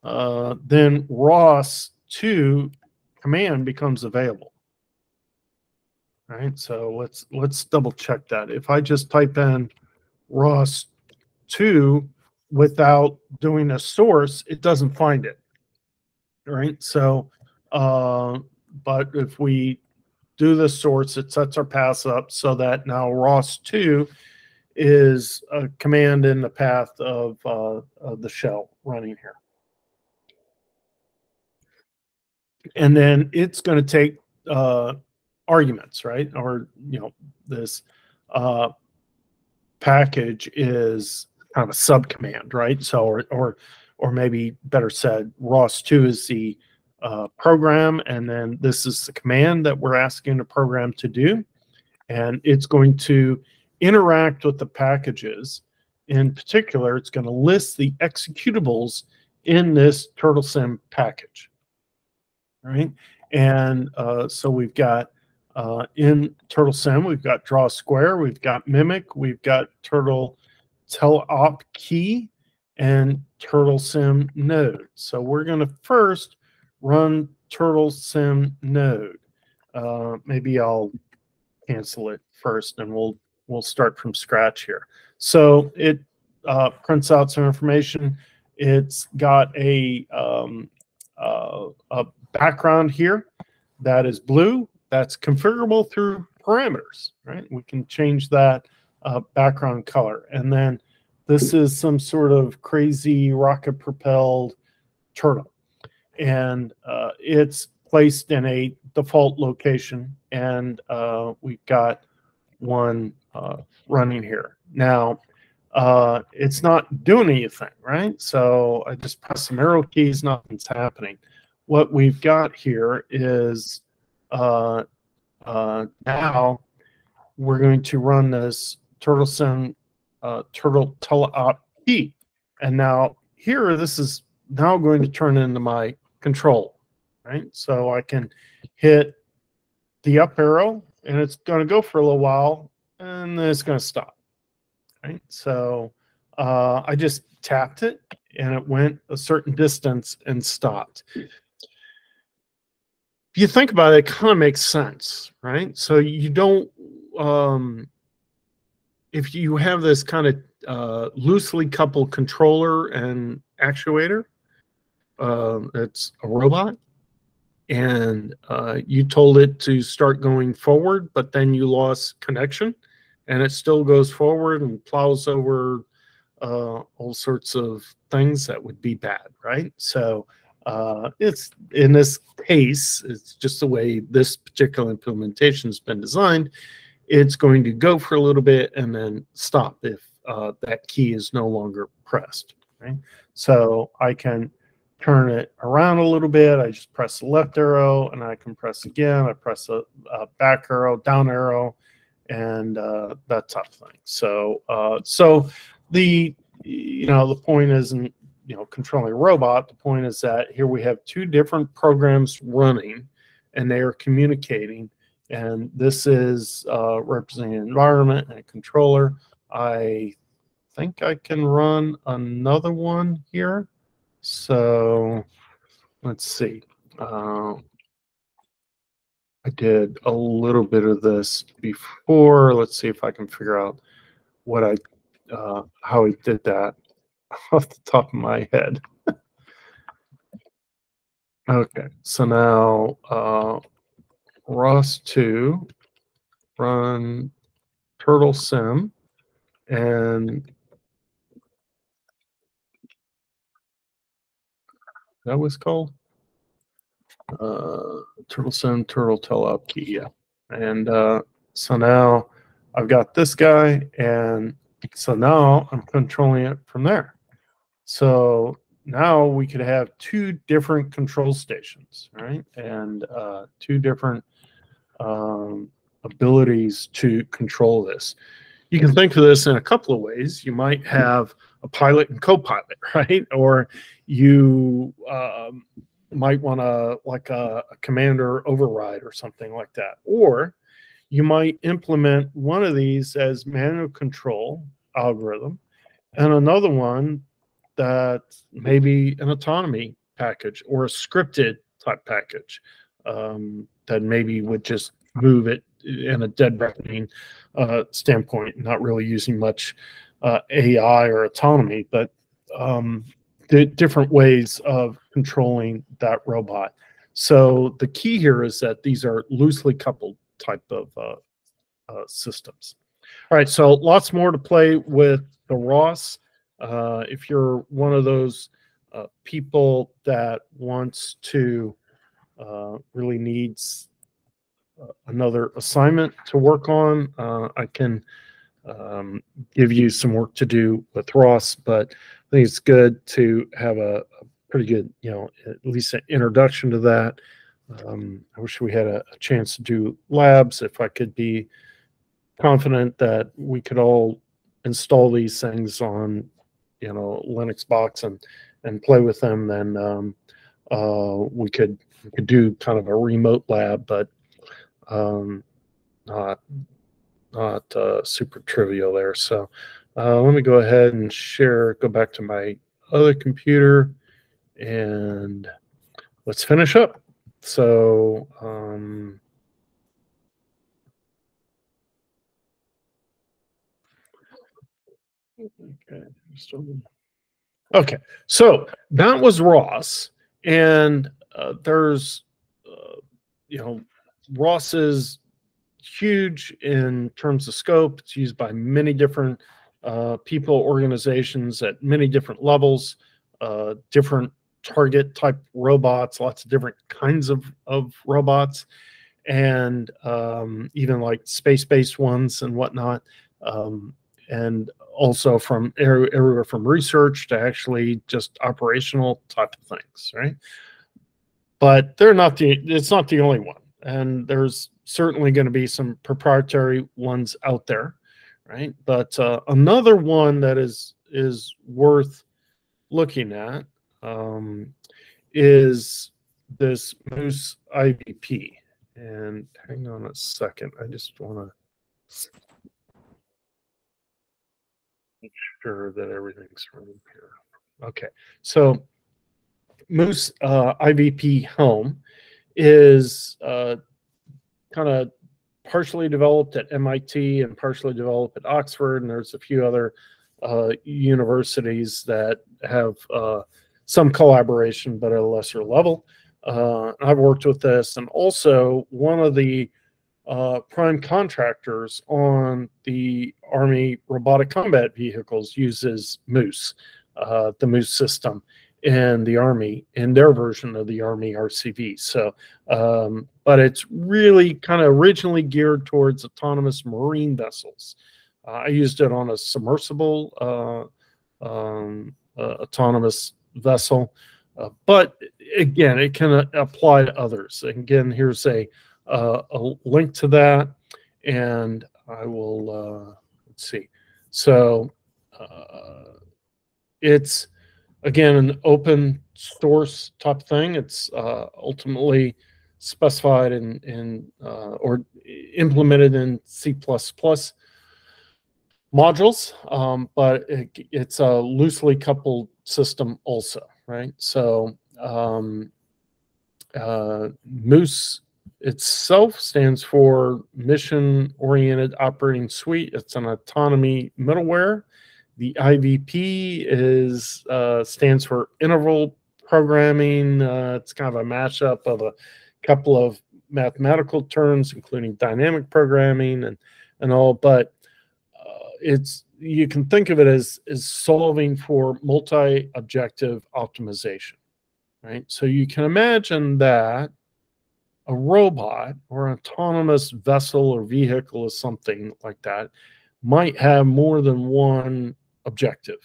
uh, then ros 2 command becomes available right so let's let's double check that if i just type in ros 2 without doing a source, it doesn't find it. Right. So, uh, but if we do the sorts. It sets our paths up so that now ROS2 is a command in the path of, uh, of the shell running here. And then it's going to take uh, arguments, right? Or, you know, this uh, package is kind of a subcommand, right? So, or, or, or maybe better said, ROS2 is the uh, program, and then this is the command that we're asking the program to do. And it's going to interact with the packages. In particular, it's going to list the executables in this TurtleSim package. Right? And uh, so we've got uh, in TurtleSim, we've got draw square, we've got mimic, we've got turtle teleop key, and TurtleSim node. So we're going to first run TurtleSim node. Uh, maybe I'll cancel it first and we'll we'll start from scratch here. So it uh, prints out some information. It's got a, um, uh, a background here that is blue. That's configurable through parameters, right? We can change that uh, background color. And then this is some sort of crazy rocket propelled turtle. And uh, it's placed in a default location. And uh, we've got one uh, running here. Now, uh, it's not doing anything, right? So I just press some arrow keys, nothing's happening. What we've got here is uh, now we're going to run this TurtleSim uh, turtle teleop key. And now here, this is now going to turn into my control, right? So I can hit the up arrow and it's going to go for a little while and then it's going to stop. Right. So uh, I just tapped it and it went a certain distance and stopped. If you think about it, it kind of makes sense, right? So you don't, um, if you have this kind of uh, loosely coupled controller and actuator, uh, it's a robot, and uh, you told it to start going forward, but then you lost connection and it still goes forward and plows over uh, all sorts of things that would be bad, right? So uh, it's in this case, it's just the way this particular implementation has been designed. It's going to go for a little bit and then stop if uh, that key is no longer pressed. Right? So I can turn it around a little bit. I just press the left arrow and I can press again. I press a, a back arrow, down arrow, and uh, that type of thing. So, uh, so the you know the point isn't you know controlling a robot. The point is that here we have two different programs running, and they are communicating. And this is uh, representing an environment and a controller. I think I can run another one here. So let's see. Uh, I did a little bit of this before. Let's see if I can figure out what I, uh, how I did that off the top of my head. okay, so now uh, ROS2, run turtle sim, and that was called uh, Turtle TurtleSim, turtle teleop key, yeah. And uh, so now I've got this guy, and so now I'm controlling it from there. So now we could have two different control stations, right? And uh, two different um, abilities to control this. You can think of this in a couple of ways. You might have a pilot and co-pilot, right? Or you um, might want to like a, a, commander override or something like that. Or you might implement one of these as manual control algorithm and another one that maybe an autonomy package or a scripted type package um, that maybe would just move it in a dead reckoning uh, standpoint, not really using much uh, AI or autonomy, but um, different ways of controlling that robot. So the key here is that these are loosely coupled type of uh, uh, systems. All right, so lots more to play with the ROS. Uh, if you're one of those uh, people that wants to uh, really needs another assignment to work on, I can um, give you some work to do with ROS, but I think it's good to have a, a pretty good, you know, at least an introduction to that. Um, I wish we had a, a chance to do labs. If I could be confident that we could all install these things on, you know, Linux box and and play with them, then um, uh, we could we could do kind of a remote lab, but um, not not uh, super trivial there. So uh, let me go ahead and share. Go back to my other computer, and let's finish up. So. Um, Okay. Okay. So that was ROS, and uh, there's, uh, you know, ROS is huge in terms of scope. It's used by many different uh, people, organizations at many different levels, uh, different target type robots, lots of different kinds of, of robots, and um, even like space based ones and whatnot. Um, and also from everywhere from research to actually just operational type of things, right? But they're not the it's not the only one, and there's certainly going to be some proprietary ones out there, right? But uh, another one that is is worth looking at um, is this MOOS IvP. And hang on a second, I just want to make sure that everything's running here. Okay, so MOOS uh, IvP Helm is uh, kind of partially developed at MIT and partially developed at Oxford, and there's a few other uh, universities that have uh, some collaboration, but at a lesser level. Uh, I've worked with this, and also one of the uh, prime contractors on the Army robotic combat vehicles uses MOOS, uh, the MOOS system in the Army in their version of the Army RCV. So, um, but it's really kind of originally geared towards autonomous marine vessels. Uh, I used it on a submersible uh, um, uh, autonomous vessel, uh, but again, it can apply to others. And again, here's a uh, a link to that, and I will uh, let's see. So it's again an open source type thing. It's uh, ultimately specified in in uh, or implemented in C++ modules, um, but it, it's a loosely coupled system also, right? So um, uh, MOOS itself stands for Mission Oriented Operating Suite. It's an autonomy middleware. The IvP is uh, stands for Interval Programming. Uh, it's kind of a mashup of a couple of mathematical terms, including dynamic programming and and all. But uh, it's you can think of it as as solving for multi-objective optimization, right? So you can imagine that a robot or an autonomous vessel or vehicle or something like that might have more than one objective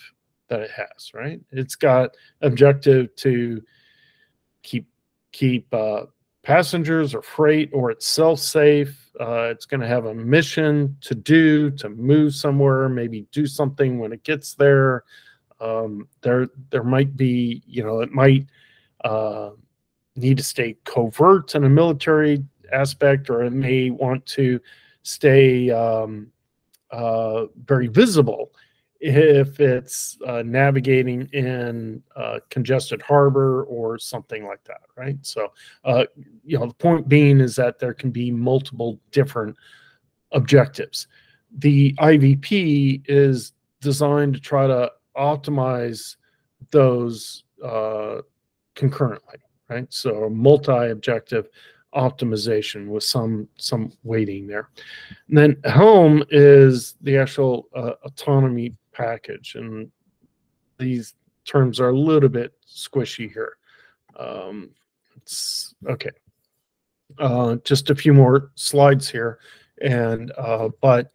that it has right? It's got objective to keep keep uh, passengers or freight or itself safe. Uh, it's going to have a mission to do to move somewhere maybe do something when it gets there. Um, there there might be you know it might uh, need to stay covert in a military aspect, or it may want to stay um, uh, very visible if it's uh, navigating in a congested harbor or something like that, right? So, uh, you know, the point being is that there can be multiple different objectives. The IvP is designed to try to optimize those uh, concurrently right? So multi-objective optimization with some some weighting there. And then Helm is the actual uh, autonomy package, and these terms are a little bit squishy here. Um, it's okay. Uh, just a few more slides here, and uh, but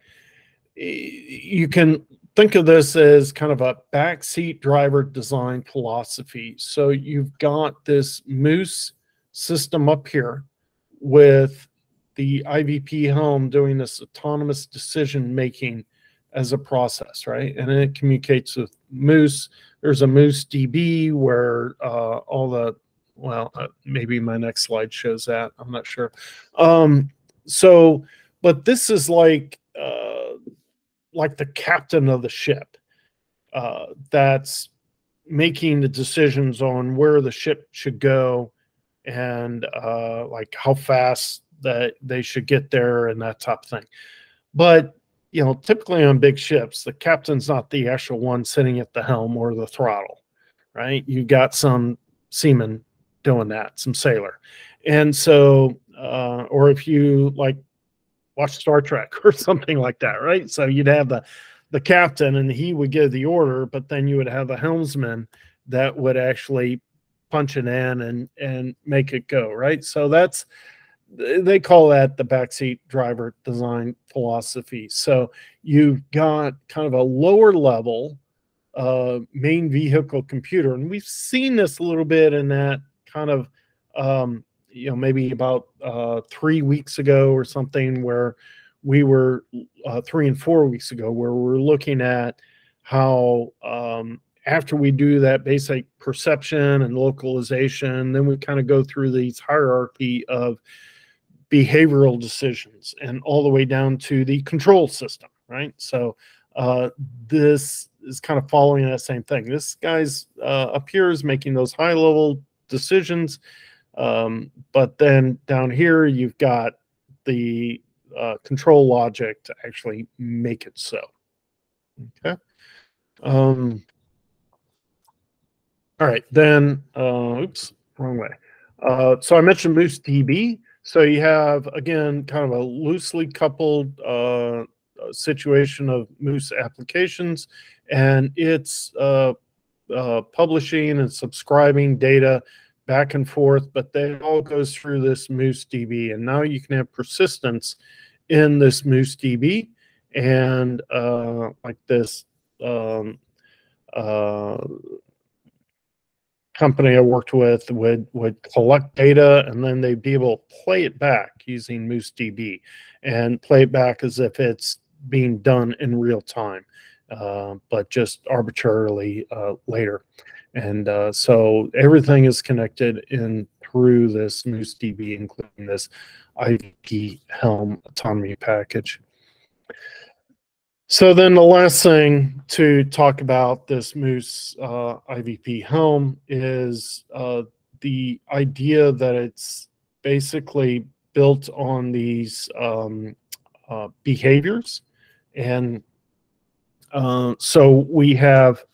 you can think of this as kind of a backseat driver design philosophy. So you've got this MOOS system up here with the IvP Helm doing this autonomous decision making as a process, right? And it communicates with MOOS. There's a MOOSDB where uh, all the well, uh, maybe my next slide shows that. I'm not sure. Um, so, but this is like uh, like the captain of the ship uh, that's making the decisions on where the ship should go and uh, like how fast that they should get there and that type of thing. But you know, typically on big ships, the captain's not the actual one sitting at the helm or the throttle, right? You've got some seaman doing that, some sailor, and so, uh, or if you like watch Star Trek or something like that, right? So you'd have the the captain and he would give the order, but then you would have the helmsman that would actually punch it in and and make it go, right? So that's they call that the backseat driver design philosophy. So you've got kind of a lower level uh, main vehicle computer, and we've seen this a little bit in that kind of um, you know maybe about uh, three weeks ago or something where we were uh, three and four weeks ago where we're looking at how um, after we do that basic perception and localization then we kind of go through these hierarchy of behavioral decisions and all the way down to the control system right so uh, this is kind of following that same thing this guy's uh, appears making those high level decisions um, but then down here, you've got the uh, control logic to actually make it so. Okay. Um, all right, then, uh, oops, wrong way. Uh, so I mentioned MOOSDB. So you have, again, kind of a loosely coupled uh, situation of MOOS applications, and it's uh, uh, publishing and subscribing data back and forth, but they all goes through this MOOSDB. And now you can have persistence in this MOOSDB. And uh, like this um, uh, company I worked with would, would collect data and then they'd be able to play it back using MOOSDB and play it back as if it's being done in real time, uh, but just arbitrarily uh, later. And uh, so everything is connected in through this MOOSDB, including this IvP Helm autonomy package. So then the last thing to talk about this MOOS uh, IvP Helm is uh, the idea that it's basically built on these um, uh, behaviors. And uh, so we have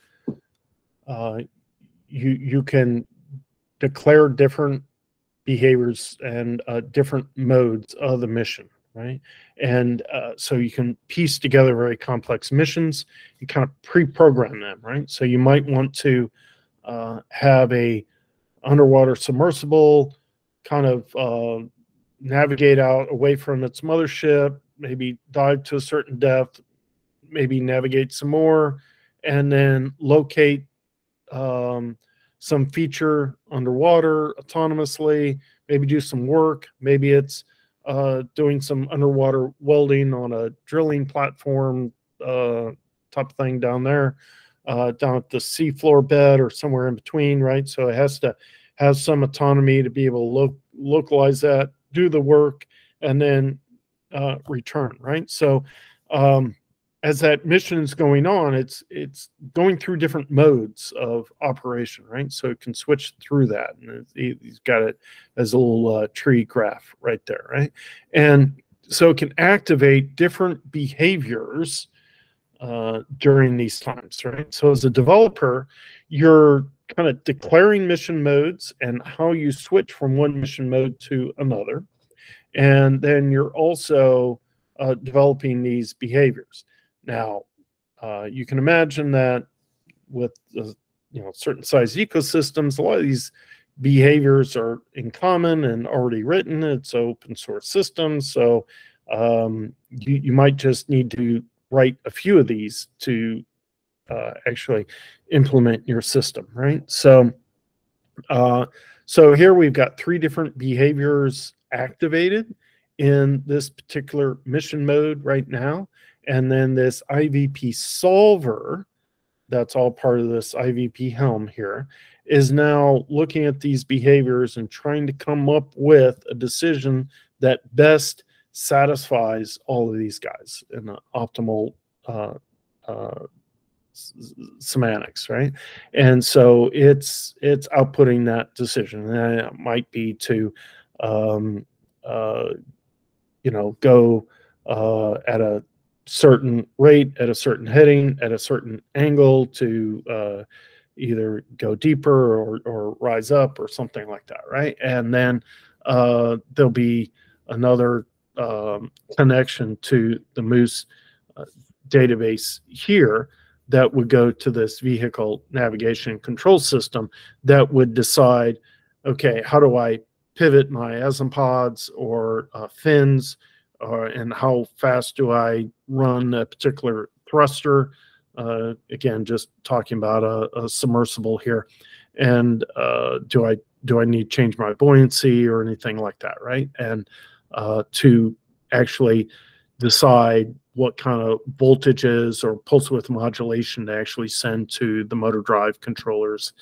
uh, you you can declare different behaviors and uh, different modes of the mission right and uh, so you can piece together very complex missions you kind of pre-program them right so you might want to uh, have a underwater submersible kind of uh, navigate out away from its mothership maybe dive to a certain depth maybe navigate some more and then locate um, some feature underwater autonomously, maybe do some work. Maybe it's uh, doing some underwater welding on a drilling platform uh, type thing down there, uh, down at the seafloor bed or somewhere in between, right? So it has to have some autonomy to be able to lo- localize that, do the work, and then uh, return, right? So um, as that mission is going on, it's it's going through different modes of operation, right? So it can switch through that, and he's got it as a little uh, tree graph right there, right? And so it can activate different behaviors uh, during these times, right? So as a developer, you're kind of declaring mission modes and how you switch from one mission mode to another. And then you're also uh, developing these behaviors. Now, uh, you can imagine that with the, you know certain size ecosystems, a lot of these behaviors are in common and already written. It's open source systems, so um, you, you might just need to write a few of these to uh, actually implement your system, right? So, uh, so here we've got three different behaviors activated in this particular mission mode right now. And then this IvP solver, that's all part of this IvP Helm here, is now looking at these behaviors and trying to come up with a decision that best satisfies all of these guys in optimal uh, uh, semantics, right? And so it's it's outputting that decision, and it might be to, um, uh, you know, go uh, at a certain rate, at a certain heading, at a certain angle to uh, either go deeper or, or rise up or something like that, right? And then uh, there'll be another um, connection to the MOOS uh, database here that would go to this vehicle navigation control system that would decide, okay, how do I pivot my asymptods or uh, fins, uh, and how fast do I run a particular thruster? Uh, again, just talking about a, a submersible here, and uh, do I do I need change my buoyancy or anything like that, right? And uh, to actually decide what kind of voltages or pulse width modulation to actually send to the motor drive controllers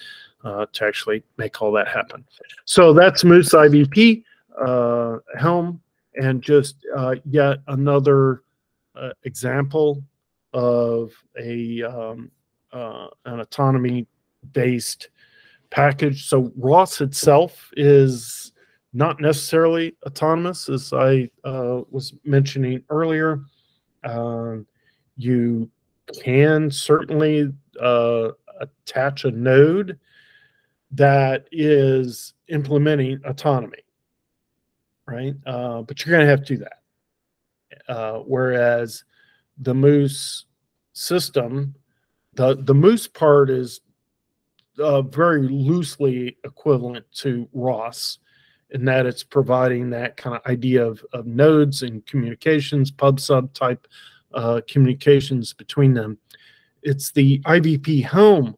uh, to actually make all that happen. So that's MOOS IvP uh, Helm and just uh, yet another uh, example of a um, uh, an autonomy based package. So ROS itself is not necessarily autonomous, as I uh, was mentioning earlier. Uh, you can certainly uh, attach a node that is implementing autonomy, right? Uh, but you're going to have to do that. Uh, whereas the MOOS system, the the MOOS part is uh, very loosely equivalent to ROS in that it's providing that kind of idea of, of nodes and communications, pub sub type uh, communications between them. It's the IvP Helm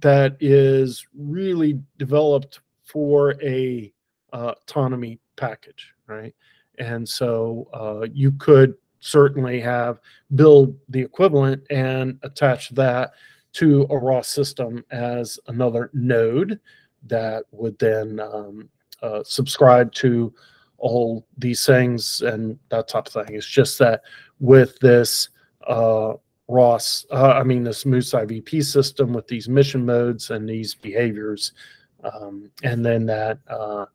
that is really developed for a uh, autonomy package, right? And so uh, you could certainly have build the equivalent and attach that to a ROS system as another node that would then um, uh, subscribe to all these things and that type of thing. It's just that with this uh, ROS, uh, I mean, this MOOS IvP system with these mission modes and these behaviors, um, and then that uh,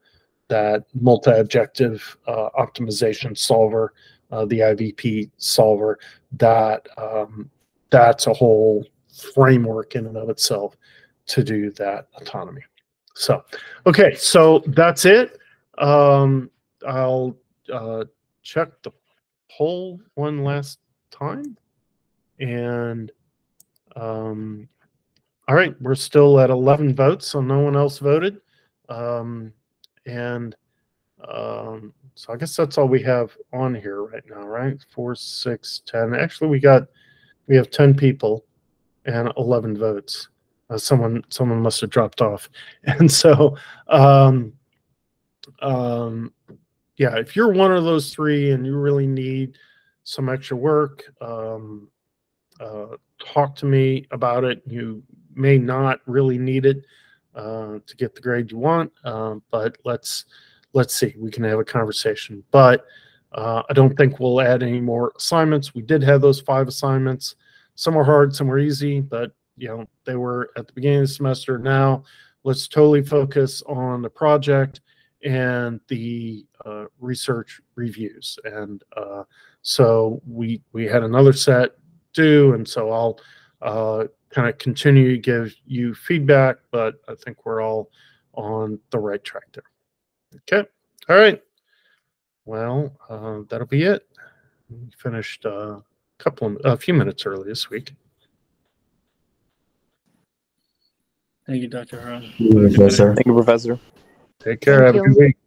that multi-objective uh, optimization solver, uh, the IvP solver, that um, that's a whole framework in and of itself to do that autonomy. So, okay, so that's it. Um, I'll uh, check the poll one last time. And um, all right, we're still at 11 votes, so no one else voted. Um, and um, so I guess that's all we have on here right now, right? Four, six, ten. Actually, we got we have 10 people and 11 votes uh, someone someone must have dropped off and so um um yeah if you're one of those three and you really need some extra work um uh talk to me about it you may not really need it uh, to get the grade you want uh, but let's let's see we can have a conversation. But uh, i don't think we'll add any more assignments. We did have those five assignments. Some were hard some were easy but you know they were at the beginning of the semester. Now let's totally focus on the project and the uh, research reviews. And uh, so we we had another set due and so i'll uh, kind of continue to give you feedback but i think we're all on the right track there okay all right well, uh, that'll be it. We finished uh, a couple of, a few minutes early this week. Thank you, Dr. Horine. Professor. Thank you, Professor. Take care. Thank Have a good week.